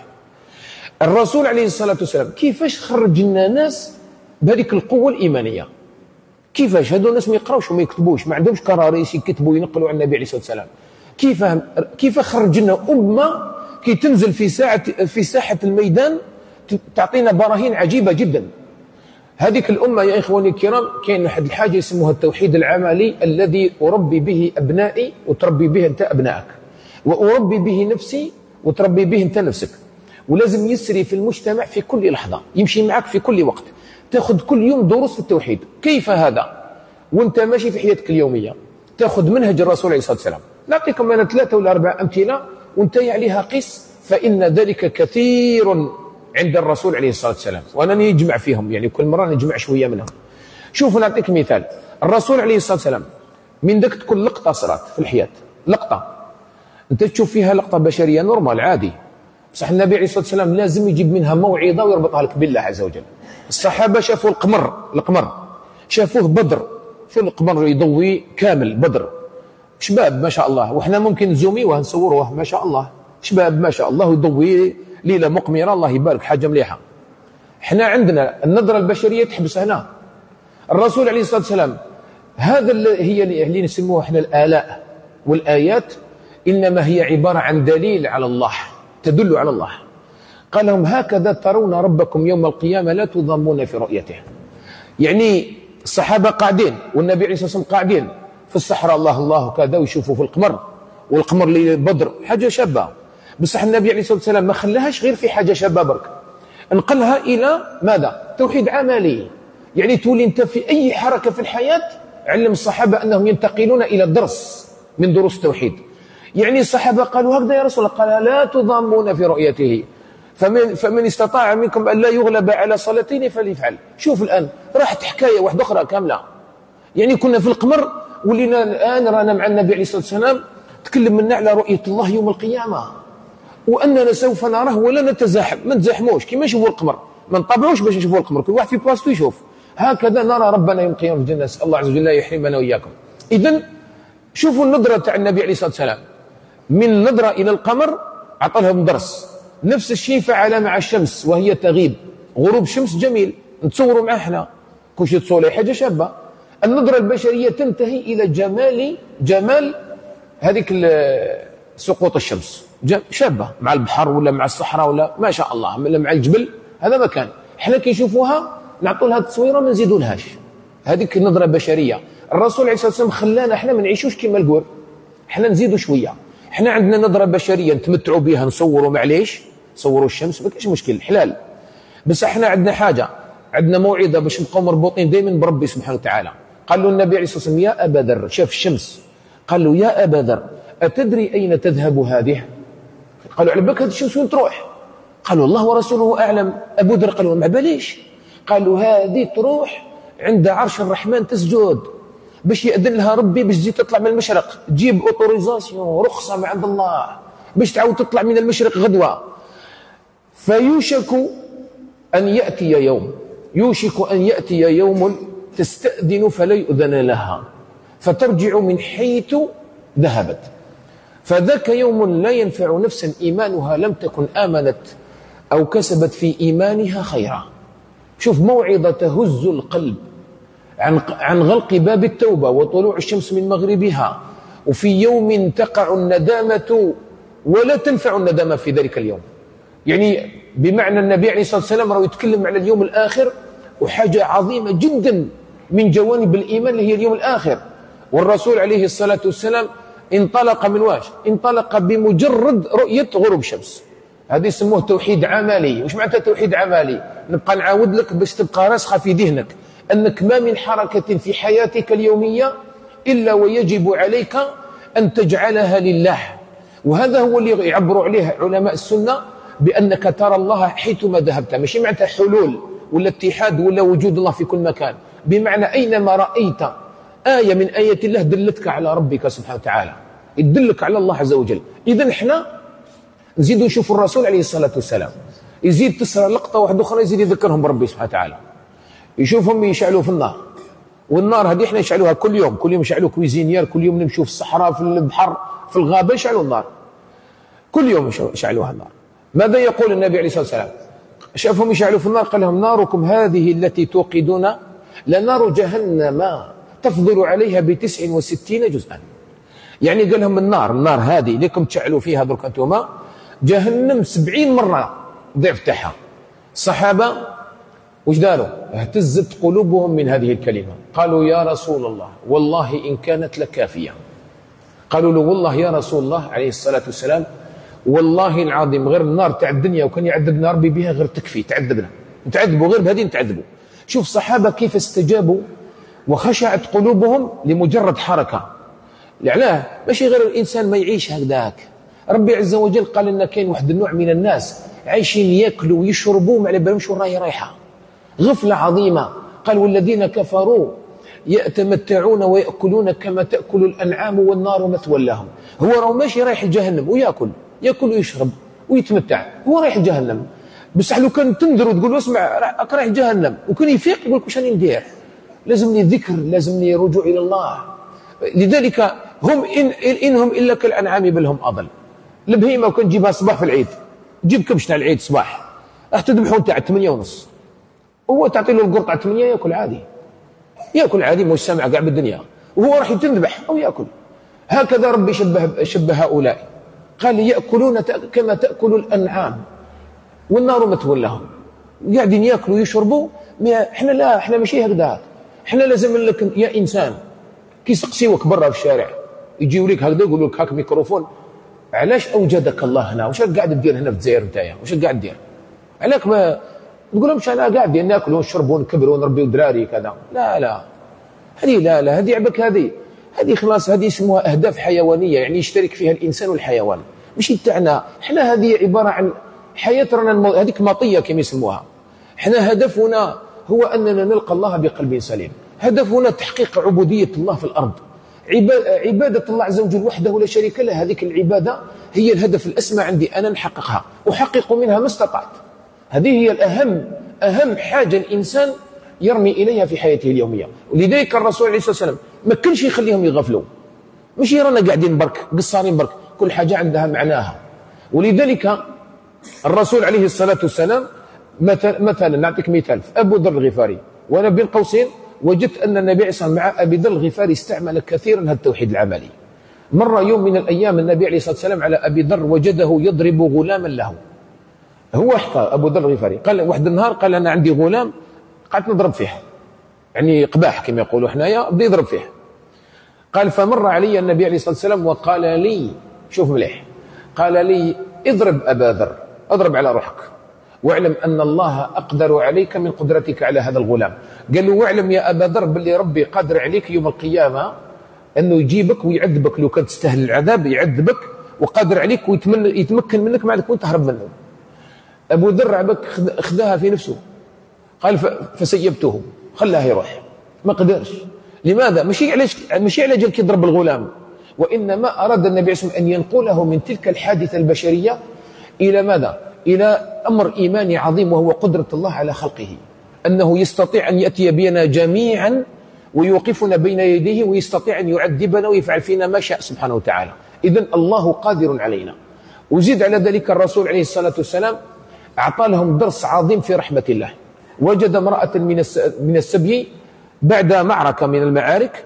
الرسول عليه الصلاة والسلام كيفاش خرج لنا ناس بهذيك القوة الإيمانية؟ كيفاش هذو الناس ما يقراوش وما يكتبوش؟ ما عندهمش كراريس يكتبوا ينقلوا عن النبي عليه الصلاة والسلام. كيف كيف خرج لنا أمة كي تنزل في ساعة في ساحة الميدان تعطينا براهين عجيبة جدا. هذيك الأمة يا إخواني الكرام كاين واحد الحاجة يسموها التوحيد العملي الذي أربي به أبنائي وتربي به أنت أبنائك. وأربي به نفسي وتربي به أنت نفسك. ولازم يسري في المجتمع في كل لحظة يمشي معك في كل وقت تاخذ كل يوم دروس في التوحيد. كيف هذا؟ وانت ماشي في حياتك اليومية تاخذ منهج الرسول عليه الصلاة والسلام. نعطيكم أنا ثلاثة ولا أربع أمثلة وانت عليها قس فإن ذلك كثير عند الرسول عليه الصلاة والسلام. وأنا نجمع فيهم يعني كل مرة نجمع شوية منهم. شوفوا نعطيك مثال. الرسول عليه الصلاة والسلام من ذاك تكون لقطة صارت في الحياة. لقطة. أنت تشوف فيها لقطة بشرية نورمال عادي. بصح النبي عليه الصلاة والسلام لازم يجيب منها موعظة ويربطها لك بالله عز وجل. الصحابة شافوا القمر القمر. شافوه بدر. شو القمر يضوي؟ كامل بدر. شباب ما شاء الله. وحنا ممكن نزوميوه نصوروه ما شاء الله. شباب ما شاء الله يضوي ليلة مقمرة الله يبارك حاجة مليحة. إحنا عندنا النظرة البشرية تحبس هنا. الرسول عليه الصلاة والسلام هذا هي اللي نسموه إحنا الآلاء والآيات إنما هي عبارة عن دليل على الله. تدل على الله. قال لهم هكذا ترون ربكم يوم القيامة لا تضامون في رؤيته. يعني الصحابة قاعدين والنبي عليه الصلاة والسلام قاعدين. في الصحراء الله الله كذا ويشوفوا في القمر والقمر اللي بدر حاجة شابة. بصح النبي عليه الصلاة والسلام ما خلاهاش غير في حاجة شابة برك. نقلها إلى ماذا؟ توحيد عملي. يعني تولي انت في أي حركة في الحياة علم الصحابة أنهم ينتقلون إلى درس من دروس التوحيد. يعني الصحابة قالوا هكذا يا رسول الله قال لا تضامون في رؤيته. فمن فمن استطاع منكم أن لا يغلب على صلاتين فليفعل. شوف الآن راحت حكاية واحدة أخرى كاملة. يعني كنا في القمر ولينا الآن رانا مع النبي عليه الصلاة والسلام تكلم منا على رؤية الله يوم القيامة. وأننا سوف نراه ولا نتزاحم. ما نتزاحموش كما نشوفوا القمر. ما نطبعوش باش نشوفوا القمر. كل واحد في بلاصتو يشوف. هكذا نرى ربنا يوم القيامة في نسأل الله عز وجل يحرمنا وإياكم. اذا شوفوا النظره تاع النبي عليه الصلاة والسلام. من نظرة إلى القمر عطى لهم درس. نفس الشيء فعل مع الشمس وهي تغيب. غروب الشمس جميل. نتصوروا معه إحنا. كل شيء تصور حاجة شابة. النظرة البشرية تنتهي إلى جمال جمال هذيك سقوط الشمس. شابة. مع البحر ولا مع الصحراء ولا ما شاء الله. ولا مع الجبل. هذا مكان. إحنا كي نشوفوها نعطوا لها تصويرة ما نزيدولهاش هذيك نظره بشريه الرسول عليه الصلاة والسلام خلانا إحنا ما نعيشوش كما القور. إحنا نزيدوا شوية. إحنا عندنا نظرة بشرية نتمتعوا بها نصوروا معليش؟ صوروا الشمس ما كاينش مشكل حلال. بس إحنا عندنا حاجة عندنا موعظه باش نبقاو مربوطين دائما بربي سبحانه وتعالى. قال له النبي عليه الصلاه والسلام يا أبا ذر. شاف الشمس. قال له يا أبا ذر أتدري أين تذهب هذه؟ قالوا على بالك هذه الشمس وين تروح؟ قالوا الله ورسوله أعلم. أبو ذر قالوا ما باليش قالوا هذه تروح عند عرش الرحمن تسجد. باش يأذن لها ربي باش تزيد تطلع من المشرق. تجيب اوتوريزاسيون رخصة من عند الله. باش تعاود تطلع من المشرق غدوة. فيوشك أن يأتي يوم. يوشك أن يأتي يوم تستأذن فلا يؤذن لها. فترجع من حيث ذهبت. فذاك يوم لا ينفع نفسا إيمانها لم تكن آمنت أو كسبت في إيمانها خيرا. شوف موعظة تهز القلب. عن عن غلق باب التوبة وطلوع الشمس من مغربها. وفي يوم تقع الندامة ولا تنفع الندامة في ذلك اليوم. يعني بمعنى النبي عليه الصلاة والسلام راه يتكلم على اليوم الآخر وحاجة عظيمة جدا من جوانب الإيمان اللي هي اليوم الآخر. والرسول عليه الصلاة والسلام انطلق من واش؟ انطلق بمجرد رؤية غروب الشمس هذا يسموه توحيد عملي. وش معناتها توحيد عملي؟ نبقى نعاود لك باش تبقى راسخة في ذهنك. أنك ما من حركة في حياتك اليومية إلا ويجب عليك أن تجعلها لله. وهذا هو اللي يعبروا عليه علماء السنة بأنك ترى الله حيثما ذهبت. ماشي معناتها حلول ولا اتحاد ولا وجود الله في كل مكان. بمعنى أينما رأيت آية من آيات الله دلتك على ربك سبحانه وتعالى. يدلك على الله عز وجل. إذا إحنا نزيدوا نشوفوا الرسول عليه الصلاة والسلام. يزيد تسرى لقطة واحدة أخرى يزيد يذكرهم بربي سبحانه وتعالى. يشوفهم يشعلوا في النار. والنار هذه إحنا نشعلوها كل يوم. كل يوم يشعلوا كويزينير كل يوم نمشوا في الصحراء في البحر في الغابة يشعلوا النار. كل يوم يشعلوها النار. ماذا يقول النبي عليه الصلاة والسلام؟ شافهم يشعلوا في النار قال لهم ناركم هذه التي توقدون لنار جهنم تفضل عليها بتسع وستين جزءا. يعني قال لهم النار النار هذه لكم تشعلوا فيها درك أنتم جهنم سبعين مرة ضعف تاعها الصحابة وش داروا اهتزت قلوبهم من هذه الكلمة. قالوا يا رسول الله والله إن كانت لكافية. قالوا له والله يا رسول الله عليه الصلاة والسلام والله العظيم غير النار تاع الدنيا وكان يعذبنا ربي بها غير تكفي تعذبنا. نتعذبوا غير بهذه نتعذبوا شوف الصحابة كيف استجابوا وخشعت قلوبهم لمجرد حركة. علاه ماشي غير الإنسان ما يعيش هكذاك. ربي عز وجل قال لنا كاين واحد النوع من الناس عايشين ياكلوا ويشربوا ما على بالهمش وين رايحة. غفلة عظيمة. قال والذين كفروا يتمتعون ويأكلون كما تأكل الأنعام والنار مثوى لهم. هو راه ماشي رايح لجهنم ويأكل يأكل ويشرب ويتمتع. هو رايح لجهنم بصح لو كان تنذر وتقول له اسمع راك رايح جهنم. وكان يفيق يقول لك واش راني ندير؟ لازمني ذكر لازمني رجوع إلى الله. لذلك هم إن إنهم إلا كالأنعام بل هم أضل. البهيمة وكان تجيبها صباح في العيد. جيب كبش تاع العيد صباح. راح تذبحوا تاع 8 ونص. هو تعطي له القرط تاع 8 يأكل عادي. يأكل عادي مش سامع كاع بالدنيا. وهو راح تذبح أو يأكل. هكذا ربي شبه شبه هؤلاء. قال يأكلون كما تأكل الأنعام. والنار مثوى لهم. قاعدين يأكلوا ويشربوا إحنا لا إحنا ماشي هكذا إحنا لازم لك يا إنسان كي يسقسيوك برا في الشارع يجيو لك هكذا يقولوا لك هاك ميكروفون. علاش أوجدك الله هنا؟ واش قاعد دير هنا في الجزائر نتايا واش قاعد دير علاك ما تقول لهمش أنا قاعد ناكل ونشرب ونكبر ونربي دراري كذا. لا لا. هذه لا لا. هذه عبك هذه. هذه خلاص هذه اسمها أهداف حيوانية يعني يشترك فيها الإنسان والحيوان. ماشي تاعنا إحنا هذه عبارة عن حياه رانا هذيك مطية كما يسموها. إحنا هدفنا هو أننا نلقى الله بقلب سليم. هدفنا تحقيق عبودية الله في الأرض. عبادة الله عز وجل وحده لا شريك له. هذيك العبادة هي الهدف الأسمى عندي أنا نحققها. أحقق منها ما استطعت. هذه هي الأهم أهم حاجة الإنسان يرمي إليها في حياته اليومية. ولذلك الرسول عليه الصلاة والسلام ما كانش يخليهم يغفلوا. مش رانا قاعدين برك قصارين برك كل حاجة عندها معناها. ولذلك الرسول عليه الصلاة والسلام مثلا نعطيك مثال أبو ذر الغفاري. وأنا بين قوسين وجدت أن النبي عليه مع أبي ذر الغفاري استعمل كثيرا هذا التوحيد العملي. مر يوم من الأيام النبي عليه الصلاة والسلام على أبي ذر وجده يضرب غلاما له. هو حكى أبو ذر الغفاري قال واحد النهار قال أنا عندي غلام قعدت نضرب فيه. يعني قباح كما يقولوا حنايا بدا يضرب فيه. قال فمر علي النبي عليه الصلاة والسلام وقال لي شوف مليح قال لي اضرب أبا ذر اضرب على روحك. واعلم أن الله أقدر عليك من قدرتك على هذا الغلام. قال له واعلم يا أبا ذر باللي ربي قادر عليك يوم القيامة أنه يجيبك ويعذبك. لو كنت تستاهل العذاب يعذبك وقادر عليك ويتمكن منك ما عليك وانت تهرب منه. أبو ذر عبك خذها في نفسه. قال فسيبته. خلاه يروح. ما قدرش. لماذا؟ مشي علاش مشي على جال كيضرب الغلام. وإنما أراد النبي صلى الله عليه أن ينقله من تلك الحادثة البشرية إلى ماذا؟ إلى أمر ايماني عظيم وهو قدرة الله على خلقه. أنه يستطيع أن يأتي بنا جميعا ويوقفنا بين يديه ويستطيع أن يعذبنا ويفعل فينا ما شاء سبحانه وتعالى. اذا الله قادر علينا. وزيد على ذلك الرسول عليه الصلاة والسلام اعطى لهم درس عظيم في رحمة الله. وجد امرأة من من السبي بعد معركة من المعارك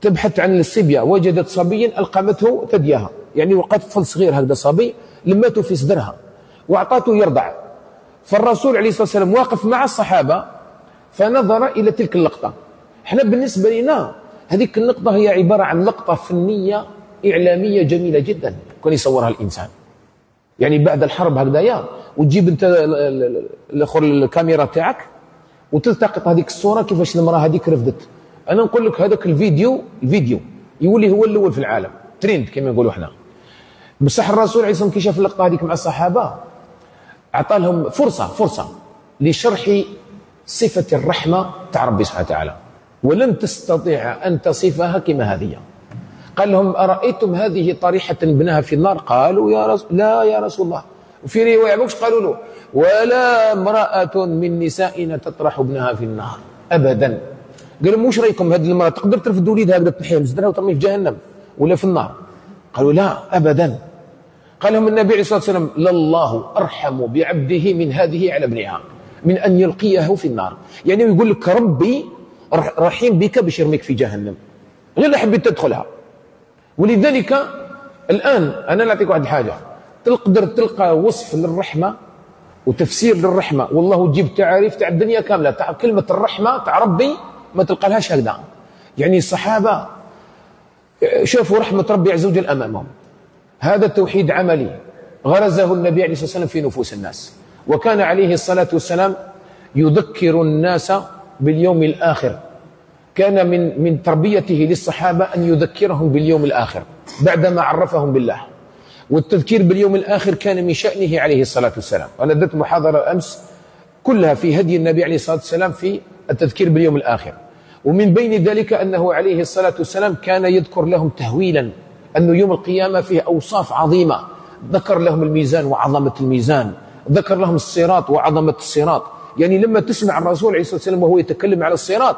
تبحث عن الصبية وجدت صبيا ألقمته ثديها. يعني وقت طفل صغير هكذا صبي لمته في صدرها وأعطته يرضع. فالرسول عليه الصلاة والسلام واقف مع الصحابة فنظر إلى تلك اللقطة. إحنا بالنسبة لنا هذيك النقطة هي عبارة عن لقطة فنية إعلامية جميلة جدا. كان يصورها الإنسان. يعني بعد الحرب هكذايا وتجيب انت الآخر الكاميرا تاعك وتلتقط هذيك الصورة كيفاش المرأة هذيك رفدت. أنا نقول لك هذاك الفيديو الفيديو يولي هو الأول في العالم. تريند كما نقولوا إحنا بصح الرسول عليه الصلاه كي شاف اللقطة هذيك مع الصحابة اعطى لهم فرصه فرصة لشرح صفة الرحمة تاع ربي سبحانه وتعالى. ولن تستطيع أن تصفها كما هذه. قال لهم أرأيتم هذه طريحة بناها في النار؟ قالوا يا رسول لا يا رسول الله. وفي رواية قالوا له ولا امرأة من نسائنا تطرح ابنها في النار. أبدا. قالوا موش رأيكم هذه المرأة؟ تقدر ترفد وليدها بدها تنحيها من صدرها وترميه في جهنم ولا في النار؟ قالوا لا أبدا. قال لهم النبي عليه الصلاة والسلام لله أرحم بعبده من هذه على ابنها من أن يلقيه في النار. يعني يقول لك ربي رحيم بك باش يرميك في جهنم. غير حبيت تدخلها. ولذلك الآن أنا نعطيك واحد الحاجة. تقدر تلقى وصف للرحمة وتفسير للرحمة. والله تجيب تعاريف تاع الدنيا كاملة. تاع كلمة الرحمة تاع ربي ما تلقى لهاش هكذا. يعني الصحابة شافوا رحمة ربي عز وجل أمامهم. هذا توحيد عملي. غرزه النبي عليه الصلاة والسلام في نفوس الناس. وكان عليه الصلاة والسلام يذكر الناس باليوم الآخر. كان من من تربيته للصحابة أن يذكرهم باليوم الآخر بعدما عرفهم بالله. والتذكير باليوم الآخر كان من شأنه عليه الصلاة والسلام. وأنا ادت محاضرة أمس كلها في هدي النبي عليه الصلاة والسلام في التذكير باليوم الآخر. ومن بين ذلك أنه عليه الصلاة والسلام كان يذكر لهم تهويلا أن يوم القيامة فيه أوصاف عظيمة. ذكر لهم الميزان وعظمة الميزان. ذكر لهم الصراط وعظمة الصراط. يعني لما تسمع الرسول عليه الصلاة والسلام وهو يتكلم على الصراط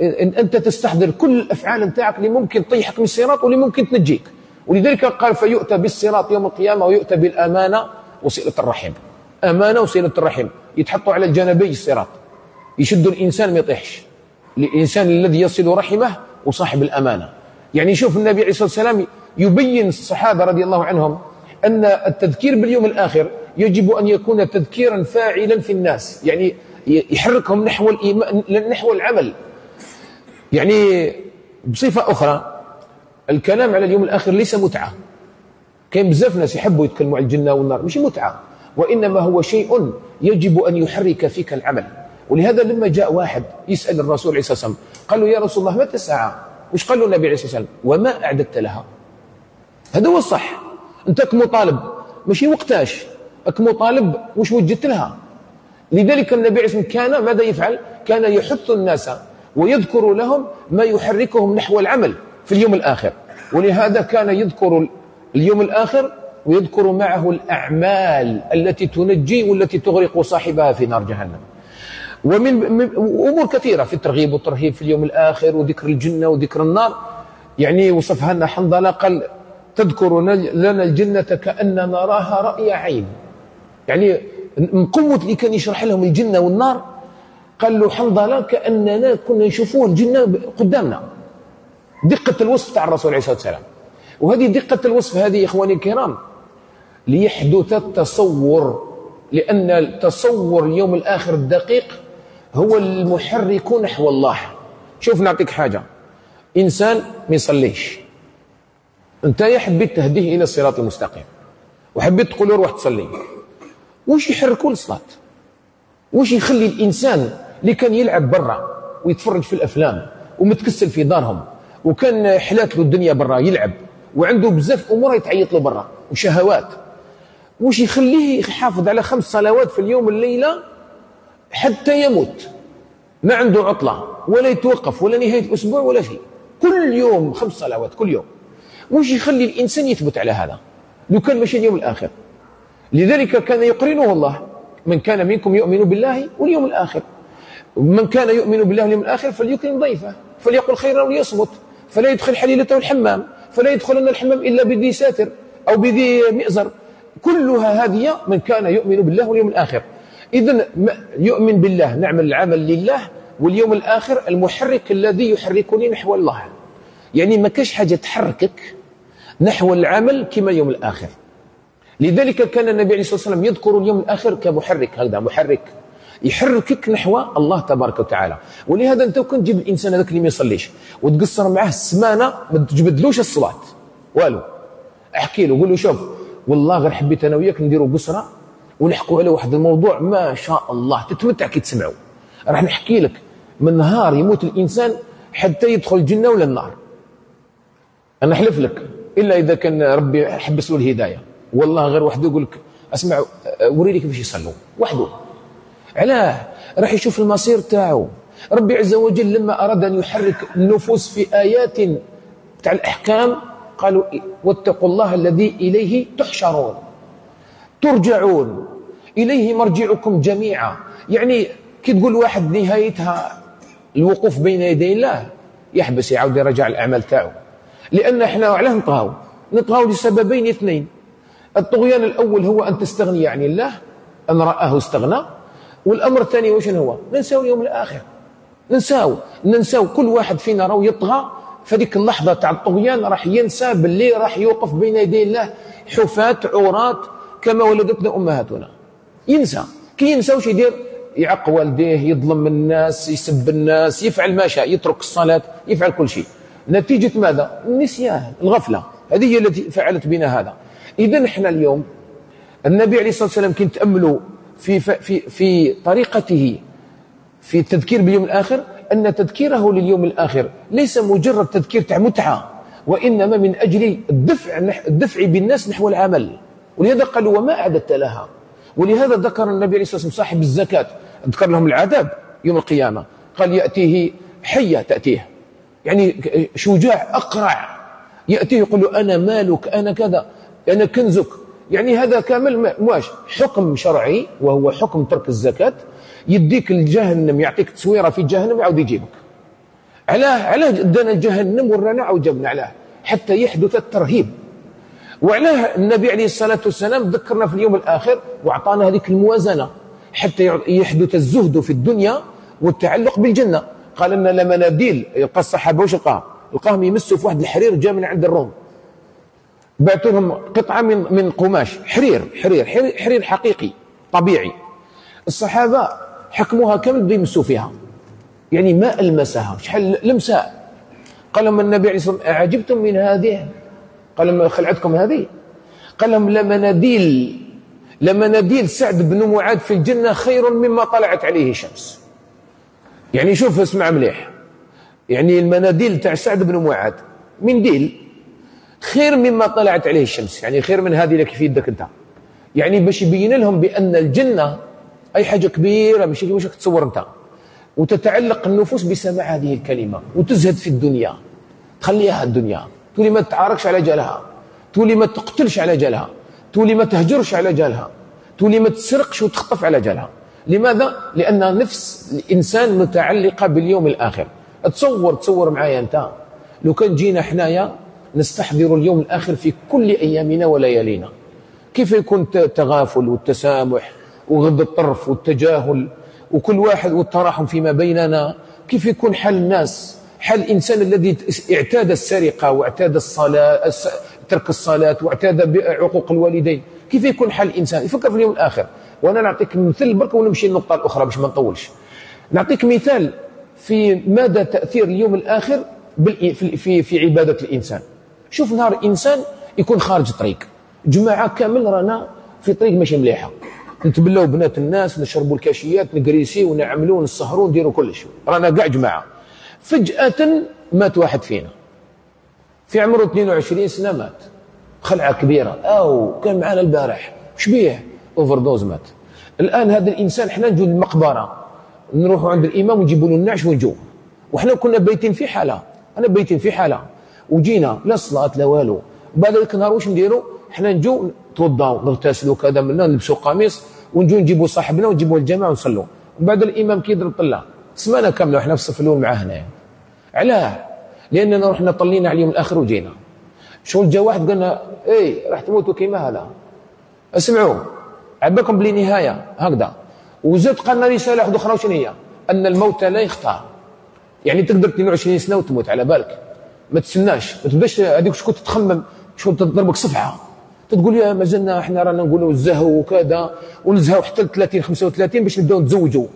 أنت تستحضر كل الأفعال نتاعك اللي ممكن تطيحك من الصراط واللي ممكن تنجيك. ولذلك قال فيؤتى بالصراط يوم القيامة ويؤتى بالأمانة وصلة الرحم. أمانة وصلة الرحم. يتحطوا على الجانبي الصراط. يشدوا الإنسان ما يطيحش. الإنسان الذي يصل رحمه وصاحب الأمانة. يعني شوف النبي عليه الصلاة والسلام يبين الصحابة رضي الله عنهم أن التذكير باليوم الآخر يجب أن يكون تذكيرا فاعلا في الناس. يعني يحركهم نحو نحو العمل. يعني بصفة أخرى الكلام على اليوم الآخر ليس متعة. كاين بزاف ناس يحبوا يتكلموا على الجنة والنار مش متعة. وإنما هو شيء يجب أن يحرك فيك العمل. ولهذا لما جاء واحد يسأل الرسول عليه الصلاة والسلام قال له يا رسول الله متى الساعة؟ وش قال له النبي عليه الصلاة والسلام؟ وما أعددت لها. هذا هو الصح. أنت كمطالب ماشي وقتاش. كمطالب وش وجدت لها. لذلك النبي عليه الصلاة والسلام كان ماذا يفعل؟ كان يحث الناس ويذكر لهم ما يحركهم نحو العمل في اليوم الآخر. ولهذا كان يذكر اليوم الآخر ويذكر معه الأعمال التي تنجي والتي تغرق صاحبها في نار جهنم. ومن أمور كثيرة في الترغيب والترهيب في اليوم الآخر وذكر الجنة وذكر النار. يعني وصفها لنا حنظلة قال تذكر لنا الجنة كأننا نراها رأي عين. يعني من قوة اللي كان يشرح لهم الجنة والنار قال له حنظلة كأننا كنا نشوفوه الجنة قدامنا. دقة الوصف تاع الرسول عليه الصلاة والسلام. وهذه دقة الوصف هذه إخواني الكرام ليحدث التصور لأن التصور اليوم الآخر الدقيق هو المحرك نحو الله. شوف نعطيك حاجة. إنسان ما يصليش. أنت حبيت تهديه إلى الصراط المستقيم. وحبيت تقول له روح تصلي. وش يحركوا الصلاة وش يخلي الإنسان اللي كان يلعب برا ويتفرج في الأفلام ومتكسل في دارهم وكان حلات له الدنيا برا يلعب وعنده بزاف أمور يتعيط له برا وشهوات. وش يخليه يحافظ على خمس صلوات في اليوم الليلة حتى يموت. ما عنده عطلة ولا يتوقف ولا نهاية الأسبوع ولا شيء. كل يوم خمس صلوات كل يوم. وش يخلي الإنسان يثبت على هذا؟ لو كان ماشي اليوم الآخر. لذلك كان يقرنه الله من كان منكم يؤمن بالله واليوم الآخر. من كان يؤمن بالله واليوم الآخر فليكرم ضيفه فليقل خيرا وليصمت فلا يدخل حليلته الحمام فلا يدخلن الحمام إلا بذي ساتر أو بذي مئزر. كلها هذه من كان يؤمن بالله واليوم الآخر. إذا يؤمن بالله نعمل العمل لله واليوم الآخر المحرك الذي يحركني نحو الله. يعني ما كاش حاجة تحركك نحو العمل كما اليوم الآخر. لذلك كان النبي عليه الصلاة والسلام يذكر اليوم الآخر كمحرك هذا محرك. يحركك نحو الله تبارك وتعالى. ولهذا انت كنت تجيب الإنسان هذاك اللي ما يصليش وتقصر معاه السمانة ما تجبدلوش الصلاة. والو احكي له قول له شوف والله غير حبيت أنا وياك نديروا قصرة ونحكوا على واحد الموضوع ما شاء الله تتمتع كي تسمعوا راح نحكي لك من نهار يموت الإنسان حتى يدخل الجنة ولا النار. أنا أحلف لك إلا إذا كان ربي حبس له الهداية. والله غير وحده يقول لك اسمع وريني كيفاش يصلوا. وحده علاه راح يشوف المصير تاعو. ربي عز وجل لما أراد أن يحرك النفوس في آيات تاع الأحكام قالوا واتقوا الله الذي إليه تحشرون. ترجعون. إليه مرجعكم جميعا. يعني كي تقول واحد نهايتها الوقوف بين يدي الله يحبس يعاود يرجع الأعمال تاعو. لأن إحنا علاه نطغاو. نطغاو لسببين اثنين. الطغيان الأول هو أن تستغني عن الله أن رآه استغنى. والأمر الثاني وش هو؟ ننساو اليوم الآخر. ننساو. ننساو كل واحد فينا راهو يطغى فديك اللحظة تاع الطغيان راح ينسى باللي راح يوقف بين يدي الله. حفاة عراة كما ولدتنا أمهاتنا. ينسى. كي ينسى وش يدير؟ يعق والديه يظلم الناس يسب الناس يفعل ما شاء يترك الصلاة يفعل كل شيء. نتيجة ماذا؟ النسيان الغفلة. هذه هي التي فعلت بنا هذا. اذا إحنا اليوم النبي عليه الصلاة والسلام كي تاملوا في في في طريقته في التذكير باليوم الآخر أن تذكيره لليوم الآخر ليس مجرد تذكير تاع متعة وإنما من أجل الدفع الدفع بالناس نحو العمل. ولهذا قالوا وما أعددت لها. ولهذا ذكر النبي عليه الصلاة والسلام صاحب الزكاة. ذكر لهم العذاب يوم القيامة. قال يأتيه حيه تأتيه. يعني شجاع أقرع. يأتيه يقول له أنا مالك أنا كذا أنا كنزك. يعني هذا كامل واش حكم شرعي وهو حكم ترك الزكاة يديك الجهنم يعطيك تصويرة في جهنم يعاود يجيبك. علاه علاه دنا جهنم ورانا عاود جابنا علاه حتى يحدث الترهيب. وعلاه النبي عليه الصلاة والسلام ذكرنا في اليوم الآخر وأعطانا هذيك الموازنة حتى يحدث الزهد في الدنيا والتعلق بالجنة. قال لنا لمناديل يلقى الصحابة وش لقاه؟ لقاهم يمسوا في واحد الحرير جاء من عند الروم. بعت لهم قطعة من من قماش. حرير حرير حرير, حقيقي طبيعي. الصحابة حكموها كامل يمسوا فيها؟ يعني ما ألمسها شحال لمسها؟ قال لهم النبي عليه الصلاة والسلام أعجبتم من هذه؟ قال لهم خلعتكم هذه؟ قال لهم لمناديل لمناديل سعد بن معاذ في الجنة خير مما طلعت عليه الشمس يعني شوف اسمع مليح. يعني المناديل تاع سعد بن معاذ منديل خير مما طلعت عليه الشمس. يعني خير من هذه لك في يدك أنت. يعني باش يبين لهم بأن الجنة أي حاجة كبيرة ماشي كيفاش تصور أنت. وتتعلق النفوس بسماع هذه الكلمة وتزهد في الدنيا. تخليها الدنيا. تولي ما تتعاركش على جالها. تولي ما تقتلش على جالها. تولي ما تهجرش على جالها. تولي ما تسرقش وتخطف على جالها. لماذا؟ لأن نفس الإنسان متعلقة باليوم الآخر. تصور تصور معايا أنت. لو كان جينا حنايا نستحضر اليوم الآخر في كل أيامنا وليالينا. كيف يكون التغافل والتسامح وغض الطرف والتجاهل وكل واحد والتراحم فيما بيننا؟ كيف يكون حال الناس؟ حال الإنسان الذي اعتاد السرقة واعتاد الصلاة ترك الصلاة واعتاد عقوق الوالدين. كيف يكون حال الإنسان؟ يفكر في اليوم الآخر. وأنا نعطيك مثل برك ونمشي النقطة الأخرى باش ما نطولش. نعطيك مثال في مدى تأثير اليوم الآخر في في عبادة الإنسان. شوف نهار إنسان يكون خارج طريق. جماعة كامل رانا في طريق ماشي مليحة. نتبلاو بنات الناس نشربوا الكاشيات نأقريسيو ونعملوا ونسهروا نديروا كل شيء. رانا كاع جماعة. فجأة مات واحد فينا. في عمره 22 سنة مات. خلعة كبيرة. أو كان معنا البارح. وش بيه overdose مات. الآن هذا الإنسان حنا نجوا للمقبرة. نروحوا عند الإمام ونجيبوا له النعش ونجوا وحنا كنا بايتين في حالة. أنا بايتين في حالة. وجينا لا صلاه لا والو. بعد ذلك النهار واش نديروا حنا نجوا نتوضاو نغتسلوا كذا منا نلبسوا قميص ونجوا نجيبوا صاحبنا ونجيبوا الجماعة ونصلوا ومن بعد الإمام كي يضرب طله سمانه كامله وحنا في الصف الأول معاه هنا. علاه لأننا رحنا طلينا على اليوم الآخر وجينا. شغل جا واحد قالنا إي راح تموتوا كيما هذا اسمعوا. عباكم بلي نهاية. هكذا. وزاد قال لنا رسالة واحدة أخرى شنو هي؟ أن الموت لا يختار يعني تقدر 22 سنة وتموت على بالك. ما تستناش ما تبداش هذيك شكون تتخمم شكون تضربك صفعه تقول يا مازلنا إحنا رانا نقولوا الزهو وكذا ونزهوا حتى ل 30 35 باش نبداو نتزوجوا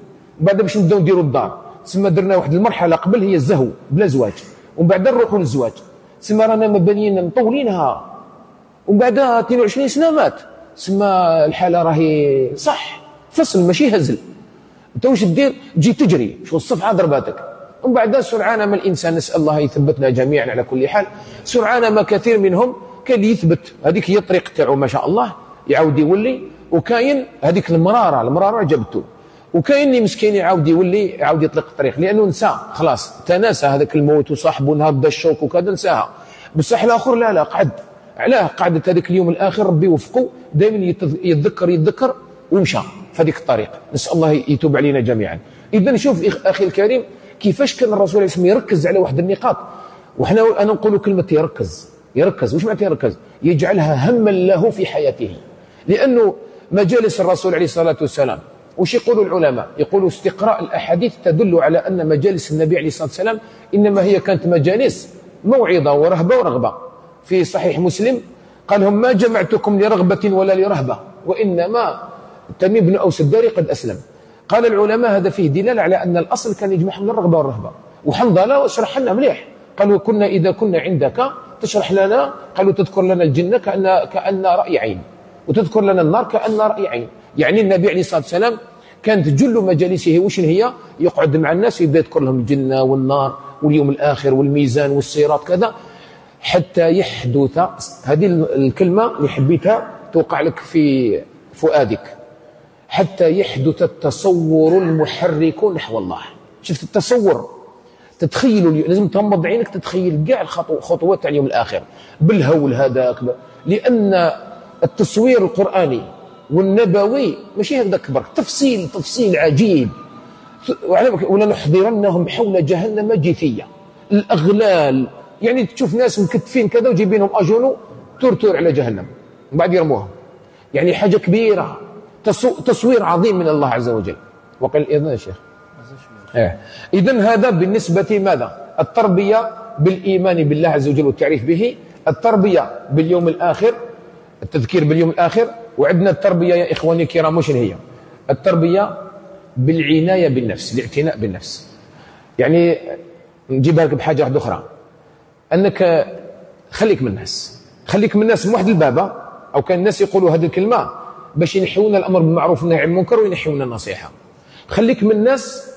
بعد باش نبداو نديروا الدار. تسمى درنا واحد المرحلة قبل هي الزهو بلا زواج. ومن بعد نروحوا للزواج. تسمى رانا مبانيين مطولينها. ومن بعد 22 سنة مات. تسمى الحالة راهي صح. فصل ماشي هزل. انت واش دير تجي تجري. شو الصفعه ضرباتك. ومن بعد سرعان ما الإنسان نسأل الله يثبتنا جميعا على كل حال. سرعان ما كثير منهم كان يثبت. هذيك هي الطريق تاعو ما شاء الله يعاود يولي وكاين هذيك المرارة المرارة جابته وكاين اللي مسكين يعاود يولي يعاود يطلق الطريق لأنه نسى خلاص تناسى هذاك الموت وصاحبه نهار بدا الشوك وكذا نساها. بصح الآخر لا لا قعد. علاه قعدت هذاك اليوم الآخر ربي يوفقه دائما يتذكر يتذكر ومشى. في هذيك الطريق. نسأل الله يتوب علينا جميعا. اذا شوف أخي الكريم كيفاش كان الرسول عليه الصلاه يركز على واحد النقاط؟ وحنا أنا نقول كلمة يركز. يركز. وش معنى يركز؟ يجعلها هما له في حياته. لأنه مجالس الرسول عليه الصلاة والسلام وش يقولوا العلماء؟ يقولوا استقراء الأحاديث تدل على أن مجالس النبي عليه الصلاة والسلام إنما هي كانت مجالس موعظة ورهبة ورغبة. في صحيح مسلم قال هم ما جمعتكم لرغبة ولا لرهبة وإنما تميم بن أوس الداري قد أسلم. قال العلماء هذا فيه دلالة على أن الأصل كان يجمعهم الرغبة والرهبة. وحنظلة شرح لنا مليح. قال وكنا إذا كنا عندك تشرح لنا. قالوا تذكر لنا الجنة كان كأن رأي عين. وتذكر لنا النار كأن رأي عين. يعني النبي عليه الصلاة والسلام كانت جل مجالسه وش هي؟ يقعد مع الناس ويبدأ يذكر لهم الجنة والنار واليوم الآخر والميزان والصراط كذا. حتى يحدث هذه الكلمة اللي حبيتها توقع لك في فؤادك. حتى يحدث التصور المحرك نحو الله. شفت التصور؟ تتخيل لازم تغمض عينك تتخيل كاع الخطوات تاع اليوم الآخر. بالهول هذاك. لأن التصوير القرآني والنبوي ماشي هكذاك برك تفصيل تفصيل عجيب. ولنحضرنهم حول جهنم جثية. الأغلال. يعني تشوف ناس مكتفين كذا وجايبينهم أجونو تور تور على جهنم. بعد يرموهم يعني حاجة كبيرة. تصوير عظيم من الله عز وجل. وقال إذن يا شيخ. إيه. إذن هذا بالنسبة ماذا؟ التربية بالإيمان بالله عز وجل والتعريف به. التربية باليوم الآخر التذكير باليوم الآخر. وعندنا التربية يا إخواني الكرام وش هي؟ التربية بالعناية بالنفس الاعتناء بالنفس. يعني نجيبها لك بحاجة واحدة أخرى. أنك خليك من الناس. خليك من الناس من واحد البابة أو كان الناس يقولوا هذه الكلمة باش ينحيونا الأمر بالمعروف والنهي عن المنكر وينحيونا النصيحة. خليك من الناس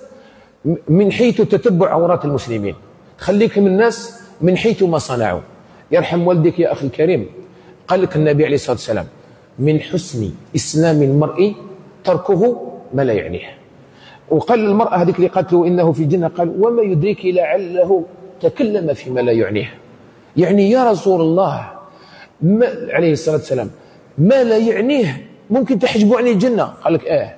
من حيث تتبع عورات المسلمين. خليك من الناس من حيث ما صنعوا. يرحم والديك يا أخي الكريم. قال لك النبي عليه الصلاة والسلام من حسن إسلام المرء تركه ما لا يعنيه. وقال للمرأة هذيك اللي قالت له إنه في الجنة قال وما يدريك لعله تكلم فيما لا يعنيه. يعني يا رسول الله ما عليه الصلاة والسلام ما لا يعنيه ممكن تحجبوا عن الجنة. قال لك آه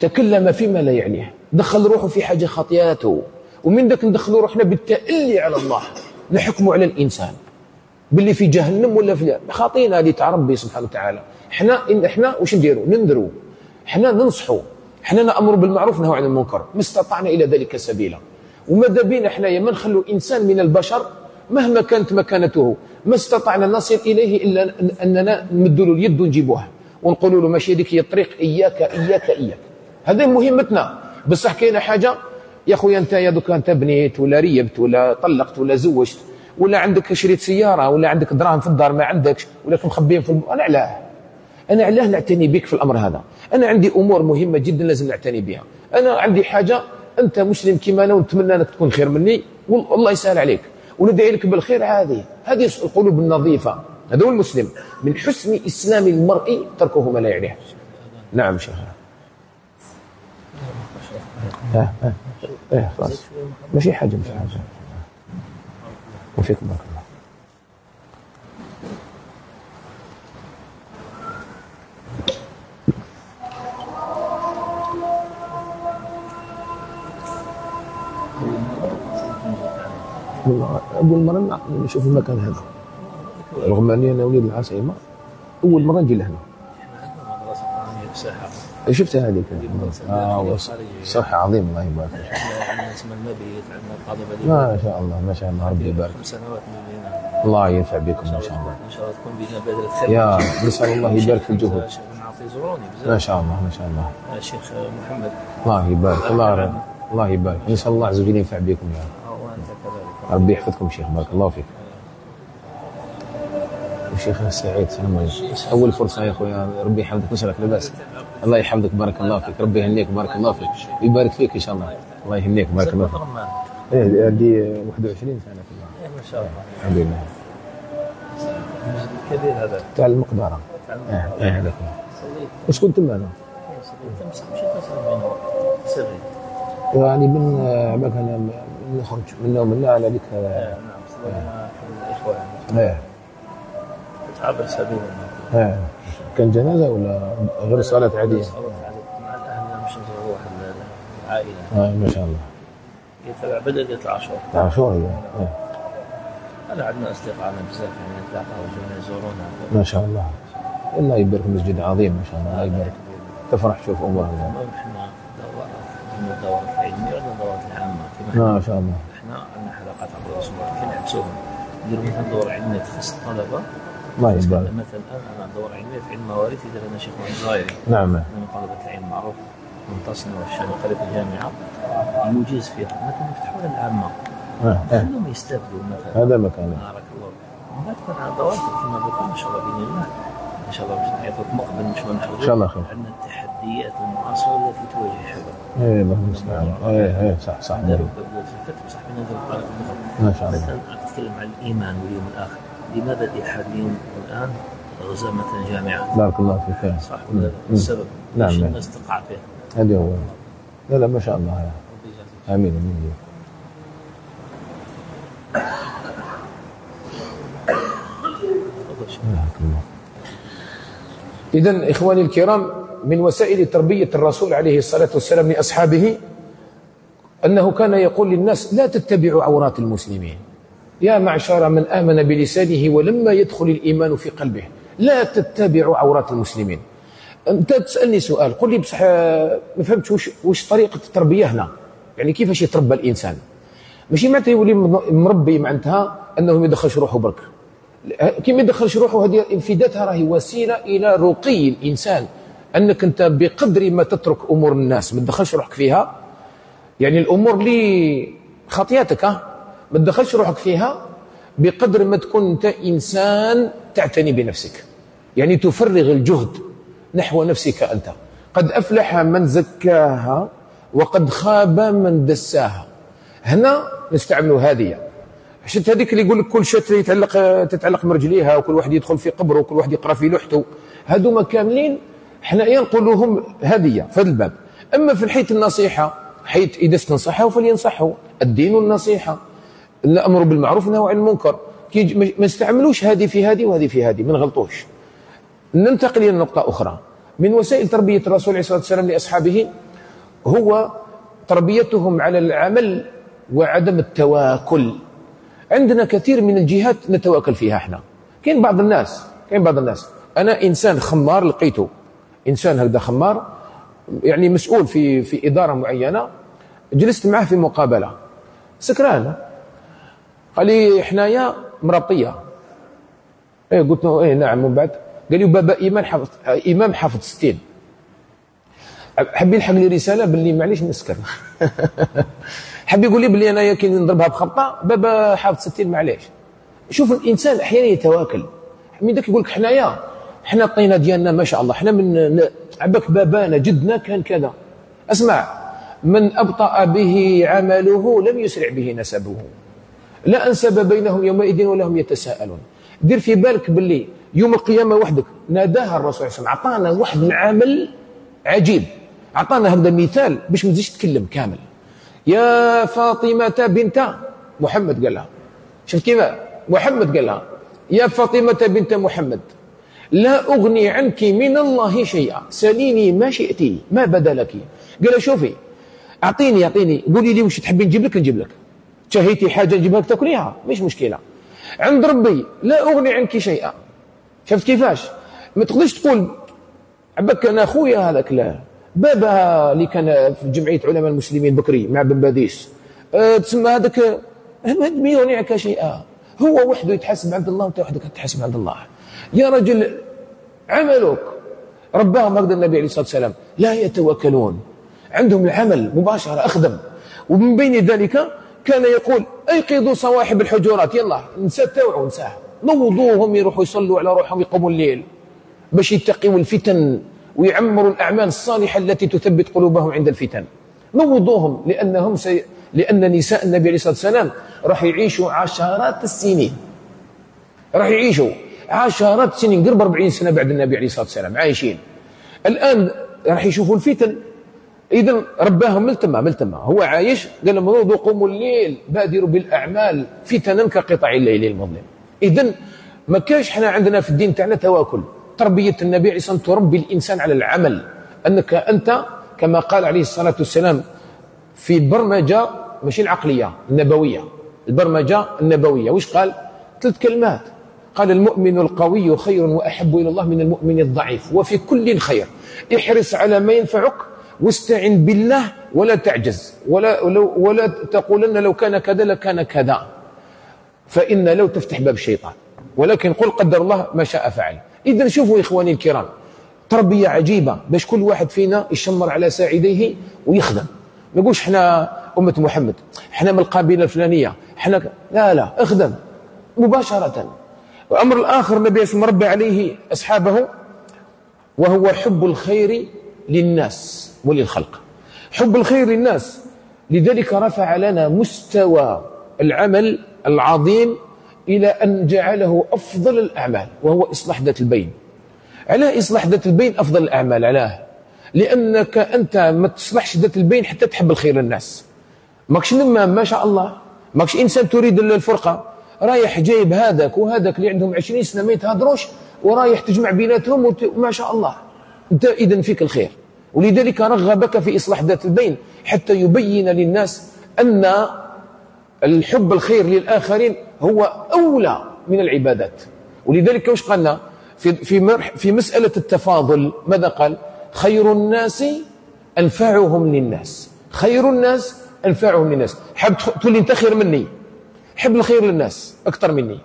تكلم فيما لا يعنيه. دخل روحه في حاجة خطياته ومن ذاك ندخلوا روحنا بالتألي على الله. نحكم على الإنسان. باللي في جهنم ولا في خاطينا اللي تاع ربي سبحانه وتعالى. إحنا إن إحنا واش نديروا؟ ننذروا إحنا ننصحوا إحنا نأمر بالمعروف ونهوا عن المنكر. ما استطعنا إلى ذلك سبيلا. وماذا بينا حنايا ما نخلوا إنسان من البشر مهما كانت مكانته؟ ما استطعنا نصل إليه إلا أننا نمد له اليد ونجيبوها ونقولوا له ماشي هذيك هي الطريق إياك إياك إياك. هذه مهمتنا. بصح كاينة حاجة؟ يا خويا أنت يا دوك أنت بنيت ولا ريبت ولا طلقت ولا زوجت ولا عندك شريت سيارة ولا عندك دراهم في الدار ما عندكش ولا مخبيين في الم... أنا علاه. أنا علاه نعتني بك في الأمر هذا. أنا عندي أمور مهمة جدا لازم نعتني بها. أنا عندي حاجة أنت مسلم كما أنا ونتمنى أنك تكون خير مني والله يسهل عليك. وندعي لك بالخير عادي هذه القلوب النظيفة. هذا هو المسلم من حسن إسلام المرء تركه ما لا يعنيه نعم شيخ. آه آه آه خلاص. ماشي حاجة ماشي حاجة. وفيكم بارك الله. أول مرة نشوف المكان هذا. رغم أني أنا وليد العاصمة أول مرة نجي لهنا. شفتها هذيك آه صح عظيم الله يبارك. فيك عندنا اسم المبيت عندنا القاضي ما شاء الله ما شاء الله ربي يبارك. خمس سنوات من الله ينفع بكم ما شاء الله. ان شاء الله تكون بينا بدرة خير يا نسأل الله يبارك في الجهود. ما شاء الله ما شاء الله. الشيخ محمد الله يبارك الله رب. الله يبارك. نسأل الله عز وجل ينفع بكم يا رب. وانت كذلك ربي يحفظكم شيخ بارك الله فيك. شيخنا السعيد. السلام عليكم أول فرصة يا أخويا ربي يحفظك ويسعدك لا باس الله يحفظك بارك الله فيك. ربي يهنيك بارك الله فيك. ويبارك فيك إن شاء الله. الله يهنيك بارك الله فيك. إيه عندي 21 سنة في الله إيه، ما شاء الله. الحمد لله. كبير هذا. تاع المقدره إيه إيه هذاك صليت واش كنت مشيت تصل بينه سري. يعني من عباك أنا من نخرج منا ومنا على ذيك نعم صلينا مع الاخوان إيه. تعبر سبيل إيه كان جنازة ولا غير صلاة عادية؟ مع الأهل مش نزور واحد العائله آه ما شاء الله. يتبع بدل يطلع عاشور. هي إيه. أنا عندنا اصدقائنا بزاف يعني نتلاقى وجونا يزورونا ما شاء الله. الله يبارك مسجد عظيم ما شاء الله. الله يبارك. تفرح تشوف امور الله إحنا دورات الدورات العلميه وعندنا الدورات العامة؟ ما شاء الله. إحنا عندنا حلقات عبر الأسبوع. كاين عكسهم نديروا مثلا دوره علميه تخص الطلبه الله يبارك. مثلا أنا دوره علميه في علم المواريث يدير لنا شيخ الجزائري نعم. من طلبة العلم معروف منتصنا والشام قريب الجامعة. يجيز فيها مثلا يفتحوا لنا العامة آه. كلهم يستافدوا مثلا؟ هذا مكانه. بارك الله من بعد كان على دوائر كما ذكر ما شاء الله بإذن الله. ان شاء الله باش نعيطوك مقبل ان الله نحضروا إن شاء الله خير. عندنا التحديات المعاصرة التي تواجه الشباب إيه الله المستعان إيه إيه صح صح. عندنا نعم. في الفتح بصح من هذا ما شاء الله. مثلا أتكلم عن الإيمان واليوم الآخر. لماذا الإلحاد اليوم الان غزا مثلا جامعة بارك الله فيك. صح ولا لا؟ السبب نعم، نعم. الناس تقع فيه هذا هو لا لا ما شاء الله يجازيك. آمين امين. إذا إخواني الكرام من وسائل تربية الرسول عليه الصلاة والسلام لأصحابه أنه كان يقول للناس لا تتبعوا عورات المسلمين يا معشر من آمن بلسانه ولما يدخل الإيمان في قلبه. لا تتبعوا عورات المسلمين. أنت تسألني سؤال. قل لي بصح ما فهمتش وش, وش طريقة التربية هنا؟ يعني كيفاش يتربى الإنسان؟ ماشي معناتها يولي مربي معناتها أنه ما يدخلش روحه برك. كي ما يدخلش روحه هذه في ذاتها راهي وسيلة إلى رقي الإنسان. أنك أنت بقدر ما تترك أمور الناس ما تدخلش روحك فيها. يعني الأمور اللي خطياتك ها؟ ما تدخلش روحك فيها بقدر ما تكون أنت إنسان تعتني بنفسك. يعني تفرغ الجهد نحو نفسك أنت. قد أفلح من زكاها وقد خاب من دساها. هنا نستعملوا هذه. شفت هذيك اللي يقول لك كل شات يتعلق تتعلق مرجليها وكل واحد يدخل في قبره وكل واحد يقرأ في لوحته. هذوما كاملين. حنايا نقولوا لهم هديه في هذا الباب. أما في الحيث النصيحة حيث إذا استنصحه فلينصحه. الدين النصيحة. الأمر بالمعروف والنهي عن المنكر. ما نستعملوش هذه في هذه وهذه في هذه ما نغلطوش. ننتقل إلى نقطة أخرى. من وسائل تربية الرسول عليه الصلاة والسلام لأصحابه هو تربيتهم على العمل وعدم التواكل. عندنا كثير من الجهات نتواكل فيها إحنا. كاين بعض الناس كاين بعض الناس. أنا إنسان خمار لقيته. إنسان هكذا خمار يعني مسؤول في في إدارة معينة. جلست معه في مقابلة. سكران. قال لي حنايا مرابطيه إيه قلت له إيه نعم ومن بعد. قال لي بابا ايمان حافظ إمام حافظ 60 حب يلحق لي رسالة باللي معليش نسكر حب يقول لي باللي أنا كي نضربها بخبطه بابا حافظ 60 معليش. شوف الإنسان أحيانا يتواكل. من ذاك يقول لك حنايا حنا الطينه ديالنا ما شاء الله. حنا من عباك بابانا جدنا كان كذا. أسمع من أبطأ به عمله لم يسرع به نسبه. لا انسب بينهم يومئذ ولا هم يتساءلون. دير في بالك باللي يوم القيامة وحدك. ناداها الرسول صلى الله عليه وسلم. عطانا واحد العمل عجيب. عطانا هذا المثال باش ما تزيدش تتكلم كامل. يا فاطمة بنت محمد قال لها. شفت كيف؟ محمد قال لها. يا فاطمة بنت محمد لا أغني عنك من الله شيئا. سليني ما شئتي ما بدا لك قال شوفي أعطيني أعطيني. قولي لي وش تحبين نجيب لك؟ نجيب لك. شهيتي حاجة نجيبها لك تاكليها. مش مشكلة. عند ربي لا أغني عنك شيئا. شفت كيفاش؟ ما تقدرش تقول عبك أنا خويا هذاك لا. بابا اللي كان في جمعية علماء المسلمين بكري مع بن باديس. أه تسمى هذاك ما يغني عنك شيئا. هو وحده يتحاسب عند الله وأنت وحدك تحاسب عند الله. يا رجل عملك. رباهم هكذا النبي عليه الصلاة والسلام. لا يتوكلون. عندهم العمل مباشرة أخدم. ومن بين ذلك كان يقول أيقظوا صواحب الحجرات يلا توعوا نساه نوضوهم يروحوا يصلوا على روحهم يقوموا الليل. باش يتقوا الفتن ويعمروا الأعمال الصالحة التي تثبت قلوبهم عند الفتن. نوضوهم لأنهم سي... لأن نساء النبي عليه الصلاة والسلام راح يعيشوا عشرات السنين. راح يعيشوا عشرات السنين قرب 40 سنة بعد النبي عليه الصلاة والسلام عايشين. الآن راح يشوفوا الفتن. اذا رباهم ملتمة ملتمة. هو عايش؟ قال لهم نوضوا قوموا الليل بادروا بالأعمال فتنا كقطع الليل المظلم. اذا ما كاش إحنا عندنا في الدين تاعنا تواكل. تربية النبي عليه الصلاة تربي الإنسان على العمل. أنك أنت كما قال عليه الصلاة والسلام في البرمجة ماشي العقلية النبوية. البرمجة النبوية. وش قال؟ ثلاث كلمات. قال المؤمن القوي خير وأحب إلى الله من المؤمن الضعيف. وفي كل خير. احرص على ما ينفعك واستعن بالله ولا تعجز ولا ولا تقولن لو كان كذا لكان كذا. فإن لو تفتح باب الشيطان. ولكن قل قدر الله ما شاء فعل. إذا شوفوا إخواني الكرام تربية عجيبة باش كل واحد فينا يشمر على ساعديه ويخدم. ما نقولش إحنا أمة محمد إحنا من القبيلة الفلانية إحنا لا لا اخدم. مباشرة. وأمر الآخر النبي صلى مربي عليه أصحابه وهو حب الخير للناس. وللخلق. حب الخير للناس. لذلك رفع لنا مستوى العمل العظيم إلى أن جعله أفضل الأعمال وهو إصلاح ذات البين. علاه إصلاح ذات البين أفضل الأعمال علاه لأنك أنت ما تصلحش ذات البين حتى تحب الخير للناس. ماكش نمام ما شاء الله. ماكش إنسان تريد الفرقة. رايح جايب هذاك وهذاك اللي عندهم عشرين سنة ما يتهدروش ورايح تجمع بيناتهم وما شاء الله. أنت إذا فيك الخير. ولذلك رغبك في إصلاح ذات البين حتى يبين للناس أن الحب الخير للآخرين هو أولى من العبادات. ولذلك وش قالنا؟ في, في, في مسألة التفاضل ماذا قال؟ خير الناس أنفعهم للناس. خير الناس أنفعهم للناس. حب تقول لي أنت خير مني. حب الخير للناس أكثر مني.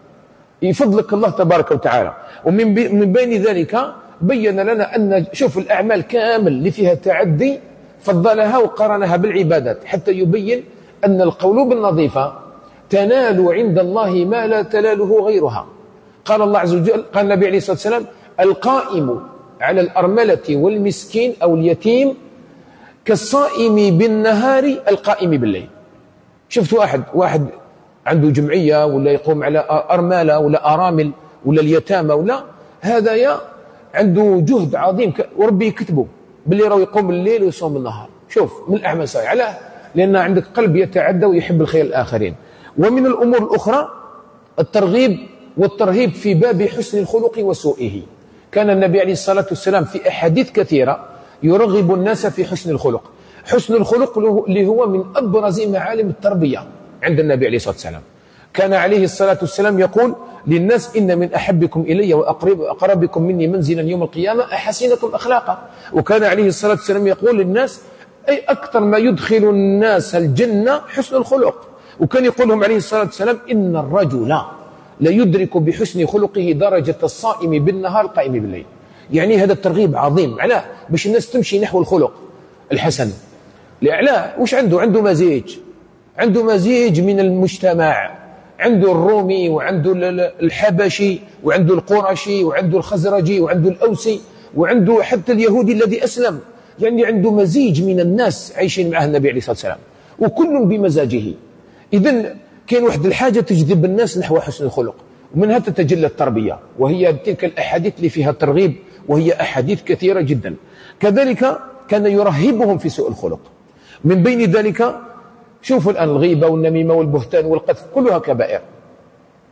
يفضلك الله تبارك وتعالى. ومن من بين ذلك بين لنا أن شوف الأعمال كامل اللي فيها تعدي فضلها وقارنها بالعبادات حتى يبين أن القلوب النظيفة تنال عند الله ما لا تناله غيرها. قال الله عز وجل قال النبي عليه الصلاة والسلام القائم على الأرملة والمسكين أو اليتيم كالصائم بالنهار القائم بالليل. شفت واحد واحد عنده جمعية ولا يقوم على أرملة ولا أرامل ولا اليتامى ولا هذا يا عنده جهد عظيم. وربي يكتبه باللي راه يقوم الليل ويصوم النهار. شوف من الأعمال صحيح. علاه لأن عندك قلب يتعدى ويحب الخير الآخرين. ومن الأمور الأخرى الترغيب والترهيب في باب حسن الخلق وسوءه. كان النبي عليه الصلاة والسلام في أحاديث كثيرة يرغب الناس في حسن الخلق. حسن الخلق اللي هو من أبرز معالم التربية عند النبي عليه الصلاة والسلام. كان عليه الصلاة والسلام يقول للناس إن من أحبكم إلي وأقرب أقربكم مني منزلا يوم القيامة أحسنكم أخلاقا. وكان عليه الصلاة والسلام يقول للناس أي أكثر ما يدخل الناس الجنة حسن الخلق. وكان يقول لهم عليه الصلاة والسلام إن الرجل ليدرك بحسن خلقه درجة الصائم بالنهار القائم بالليل. يعني هذا الترغيب عظيم. علاه باش الناس تمشي نحو الخلق. الحسن. علاه وش عنده؟ عنده مزيج. عنده مزيج من المجتمع. عنده الرومي وعنده الحبشي وعنده القرشي وعنده الخزرجي وعنده الأوسي وعنده حتى اليهودي الذي أسلم. يعني عنده مزيج من الناس عايشين معه النبي عليه الصلاة والسلام. وكل بمزاجه. إذا كاين واحد الحاجة تجذب الناس نحو حسن الخلق. ومنها تتجلى التربية. وهي تلك الأحاديث اللي فيها ترغيب وهي أحاديث كثيرة جدا. كذلك كان يرهبهم في سوء الخلق. من بين ذلك شوفوا الآن الغيبة والنميمة والبهتان والقذف كلها كبائر.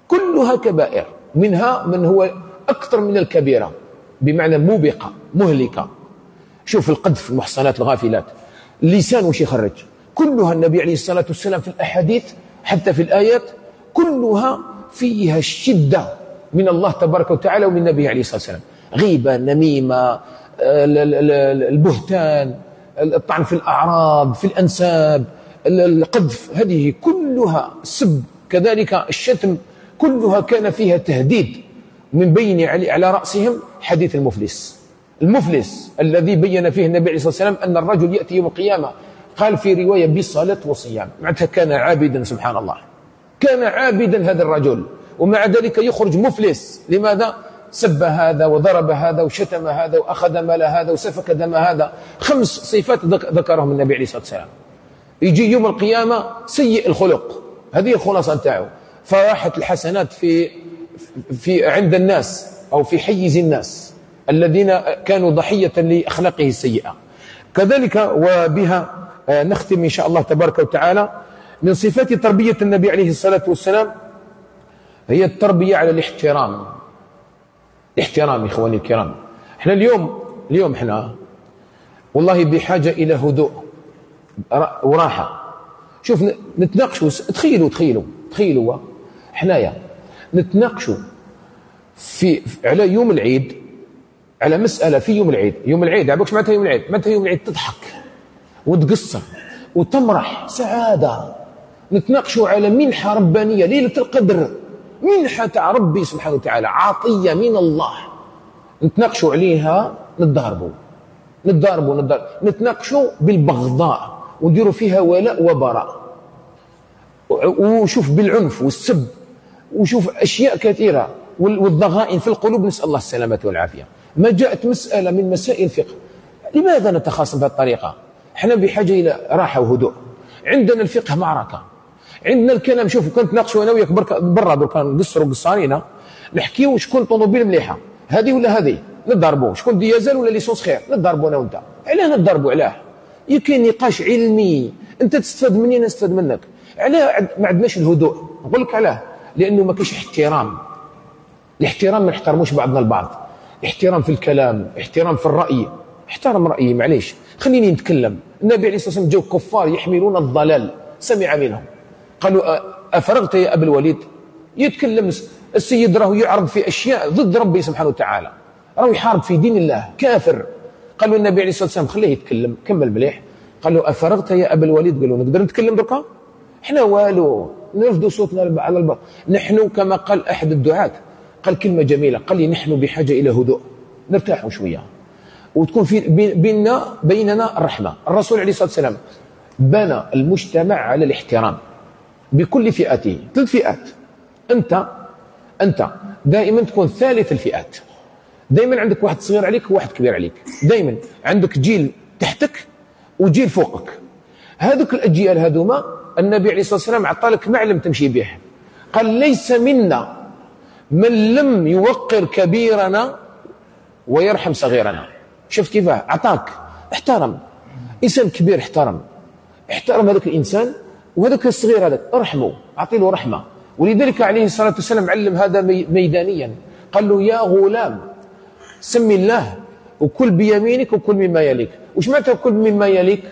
كلها كبائر. منها من هو أكثر من الكبيرة. بمعنى موبقة مهلكة. شوف القذف المحصنات الغافلات. اللسان وش يخرج كلها النبي عليه الصلاة والسلام في الأحاديث حتى في الآيات كلها فيها الشدة من الله تبارك وتعالى ومن النبي عليه الصلاة والسلام. غيبة نميمة البهتان الطعن في الأعراض في الأنساب. القذف هذه كلها السب كذلك الشتم كلها كان فيها تهديد من بين على رأسهم حديث المفلس. المفلس الذي بين فيه النبي عليه الصلاة والسلام أن الرجل يأتي يوم القيامة قال في رواية بصلاة وصيام. معناتها كان عابدا سبحان الله. كان عابدا هذا الرجل. ومع ذلك يخرج مفلس. لماذا؟ سب هذا وضرب هذا وشتم هذا وأخذ مال هذا وسفك دم هذا. خمس صفات ذكرهم النبي عليه الصلاة والسلام. يجي يوم القيامة سيء الخلق. هذه الخلاصة نتاعو. فراحت الحسنات في في عند الناس أو في حيز الناس الذين كانوا ضحية لأخلاقه السيئة. كذلك وبها آه، نختم إن شاء الله تبارك وتعالى من صفات تربية النبي عليه الصلاة والسلام. هي التربية على الاحترام. الاحترام إخواني الكرام. إحنا اليوم اليوم إحنا والله بحاجة إلى هدوء. وراحة. شوف نتناقشوا تخيلوا تخيلوا تخيلوا حنايا. نتناقشوا في على يوم العيد على مسألة في يوم العيد. يوم العيد عبوك معناتها يوم العيد؟ معناتها يوم العيد تضحك وتقصر وتمرح. سعادة. نتناقشوا على منحة ربانية ليلة القدر. منحة تاع ربي سبحانه وتعالى عطية من الله. نتناقشوا عليها نتضاربوا. نتضاربوا نتضاربوا نتناقشوا بالبغضاء. ونديروا فيها ولاء وبراء. وشوف بالعنف والسب وشوف أشياء كثيرة والضغائن في القلوب نسأل الله السلامة والعافية. ما جاءت مسألة من مسائل الفقه. لماذا نتخاصم بهذه الطريقة؟ إحنا بحاجة إلى راحة وهدوء. عندنا الفقه معركة. عندنا الكلام شوف كنت ناقشوا أنا وياك برا دركا نقصروا قصارينا نحكيو شكون طوموبيل مليحه هذه ولا هذه؟ نضربوا شكون ديازل ولا ليسونس خير؟ نضربوا أنا وأنت. علاه نضربوا علاه. يمكن نقاش علمي. أنت تستفاد مني أنا نستفاد منك. علاه ما عندناش الهدوء. نقول لك علاه لأنه ما كاينش احترام. الاحترام ما نحترموش بعضنا البعض. احترام في الكلام احترام في الرأي. احترم رأيي معليش. خليني نتكلم. النبي عليه الصلاة والسلام جاو كفار يحملون الضلال. سمع منهم. قالوا أفرغت يا أبا الوليد؟ يتكلم السيد راه يعرض في أشياء ضد ربي سبحانه وتعالى. راه يحارب في دين الله. كافر. قالوا النبي عليه الصلاة والسلام خليه يتكلم كمل مليح. قالوا أفرغت يا أبا الوليد؟ قالوا نقدر نتكلم دركا إحنا والو نرفدوا صوتنا على البر نحن كما قال أحد الدعاة قال كلمة جميلة قال لي نحن بحاجة إلى هدوء. نرتاحوا شوية. وتكون في بيننا بيننا الرحمة الرسول عليه الصلاة والسلام بنى المجتمع على الاحترام. بكل فئاته ثلاث فئات. أنت أنت. دائما تكون ثالث الفئات. دائما عندك واحد صغير عليك وواحد كبير عليك. دائما عندك جيل تحتك وجيل فوقك. هذوك الأجيال هذوما النبي عليه الصلاة والسلام أعطى لك معلم تمشي به قال ليس منا من لم يوقر كبيرنا ويرحم صغيرنا. شفت كيف أعطاك. احترم. إنسان كبير احترم. احترم هذاك الإنسان وهذاك الصغير هذاك. ارحمه. أعطي له رحمة. ولذلك عليه الصلاة والسلام علم هذا ميدانيا. قال له يا غلام سم الله وكل بيمينك وكل مما يليك. وش معناتها كل مما يليك؟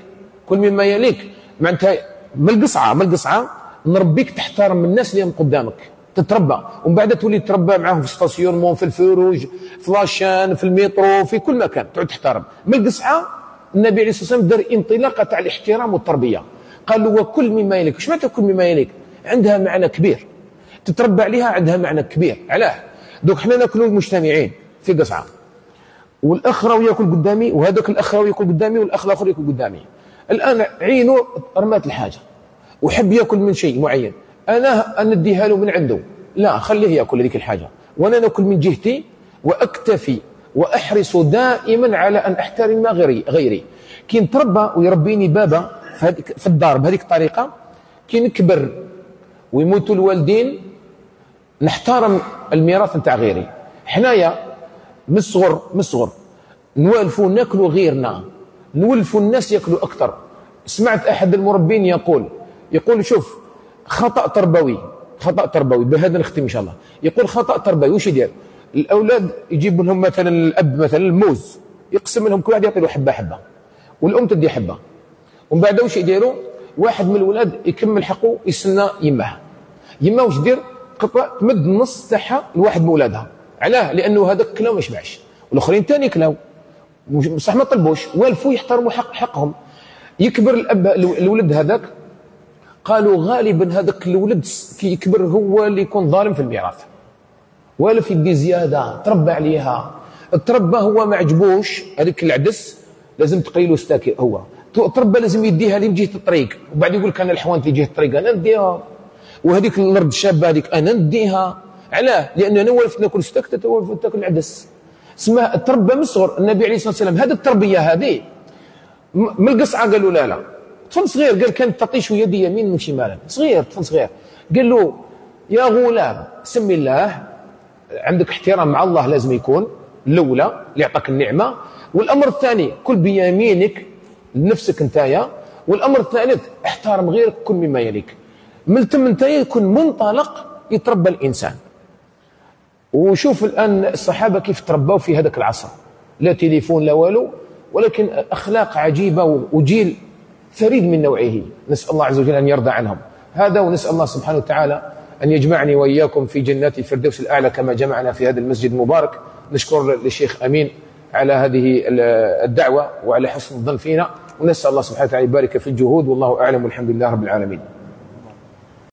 كل مما يليك. معناتها من القصعه من القصعه نربيك تحترم الناس اللي قدامك. تتربى. ومن بعد تولي تتربى معاهم في stationnement في الفروج في la chaîne في المترو في كل مكان. تعود تحترم. من القصعة النبي عليه الصلاة والسلام دار انطلاقة تاع الاحترام والتربية. قال له وكل مما يليك. إيش معناتها كل مما يليك؟ عندها معنى كبير. تتربى عليها عندها معنى كبير. علاه. دوك حنا ناكلوا مجتمعين في قصعة. والاخ راه ياكل قدامي وهذاك الاخ ياكل قدامي والاخ الآخر ياكل قدامي. الآن عينه رمات الحاجة وحب يأكل من شيء معين. أنا نديها له من عنده. لا خليه يأكل هذيك الحاجة. وأنا نأكل من جهتي وأكتفي وأحرص دائما على أن أحترم غيري غيري. كي نتربى ويربيني بابا في الدار بهذيك الطريقة كي نكبر ويموتوا الوالدين نحترم الميراث نتاع غيري. حنايا من الصغر من الصغر نوالفوا ناكلوا غيرنا. نولفوا الناس ياكلوا أكثر. سمعت أحد المربين يقول يقول شوف خطأ تربوي خطأ تربوي بهذا نختم إن شاء الله. يقول خطأ تربوي وش يدير؟ الأولاد يجيب لهم مثلا الأب مثلا الموز يقسم لهم كل واحد يعطي له حبة حبة. والأم تدي حبة. ومن بعد واش يديروا؟ واحد من الولاد يكمل حقه يستنى يماه يماه واش دير تمد النص تاعها لواحد من ولادها علاه لأنه هذاك كلاو ما يشبعش. والآخرين ثاني كلاو. بصح ما طلبوش والفوا يحترموا حق حقهم. يكبر الاب الولد هذاك قالوا غالبا هذاك الولد كي يكبر هو اللي يكون ظالم في الميراث. والف يدي زيادة تربى عليها. تربى هو ما عجبوش هذيك العدس لازم تقيلو ستاكي هو. تربى لازم يديها لي من جهه الطريق. وبعد يقول لك أنا الحوانت في جهة الطريق أنا نديها. وهذيك الأرض الشابة هذيك أنا نديها. علاه لأن أنا ولفت ناكل ولفت تاكل العدس اسمها تربى من الصغر النبي عليه الصلاة والسلام هذه التربية هذه. من القصعة قالوا لا لا. طفل صغير قال كانت تطيش يدي يمين وشمالا صغير طفل صغير. قال له يا غلام سمي الله. عندك احترام مع الله لازم يكون. الأولى اللي يعطاك النعمة. والأمر الثاني كل بيمينك لنفسك انتايا والأمر الثالث احترم غيرك كل مما يليك. من ثم انتايا يكون منطلق يتربى الإنسان. وشوف الآن الصحابة كيف تربوا في هذاك العصر. لا تليفون لا والو. ولكن أخلاق عجيبة وجيل فريد من نوعه. نسأل الله عز وجل أن يرضى عنهم. هذا ونسأل الله سبحانه وتعالى أن يجمعني وإياكم في جنات الفردوس الأعلى كما جمعنا في هذا المسجد المبارك. نشكر للشيخ أمين على هذه الدعوة وعلى حسن الظن فينا. ونسأل الله سبحانه وتعالى يبارك في الجهود والله أعلم والحمد لله رب العالمين.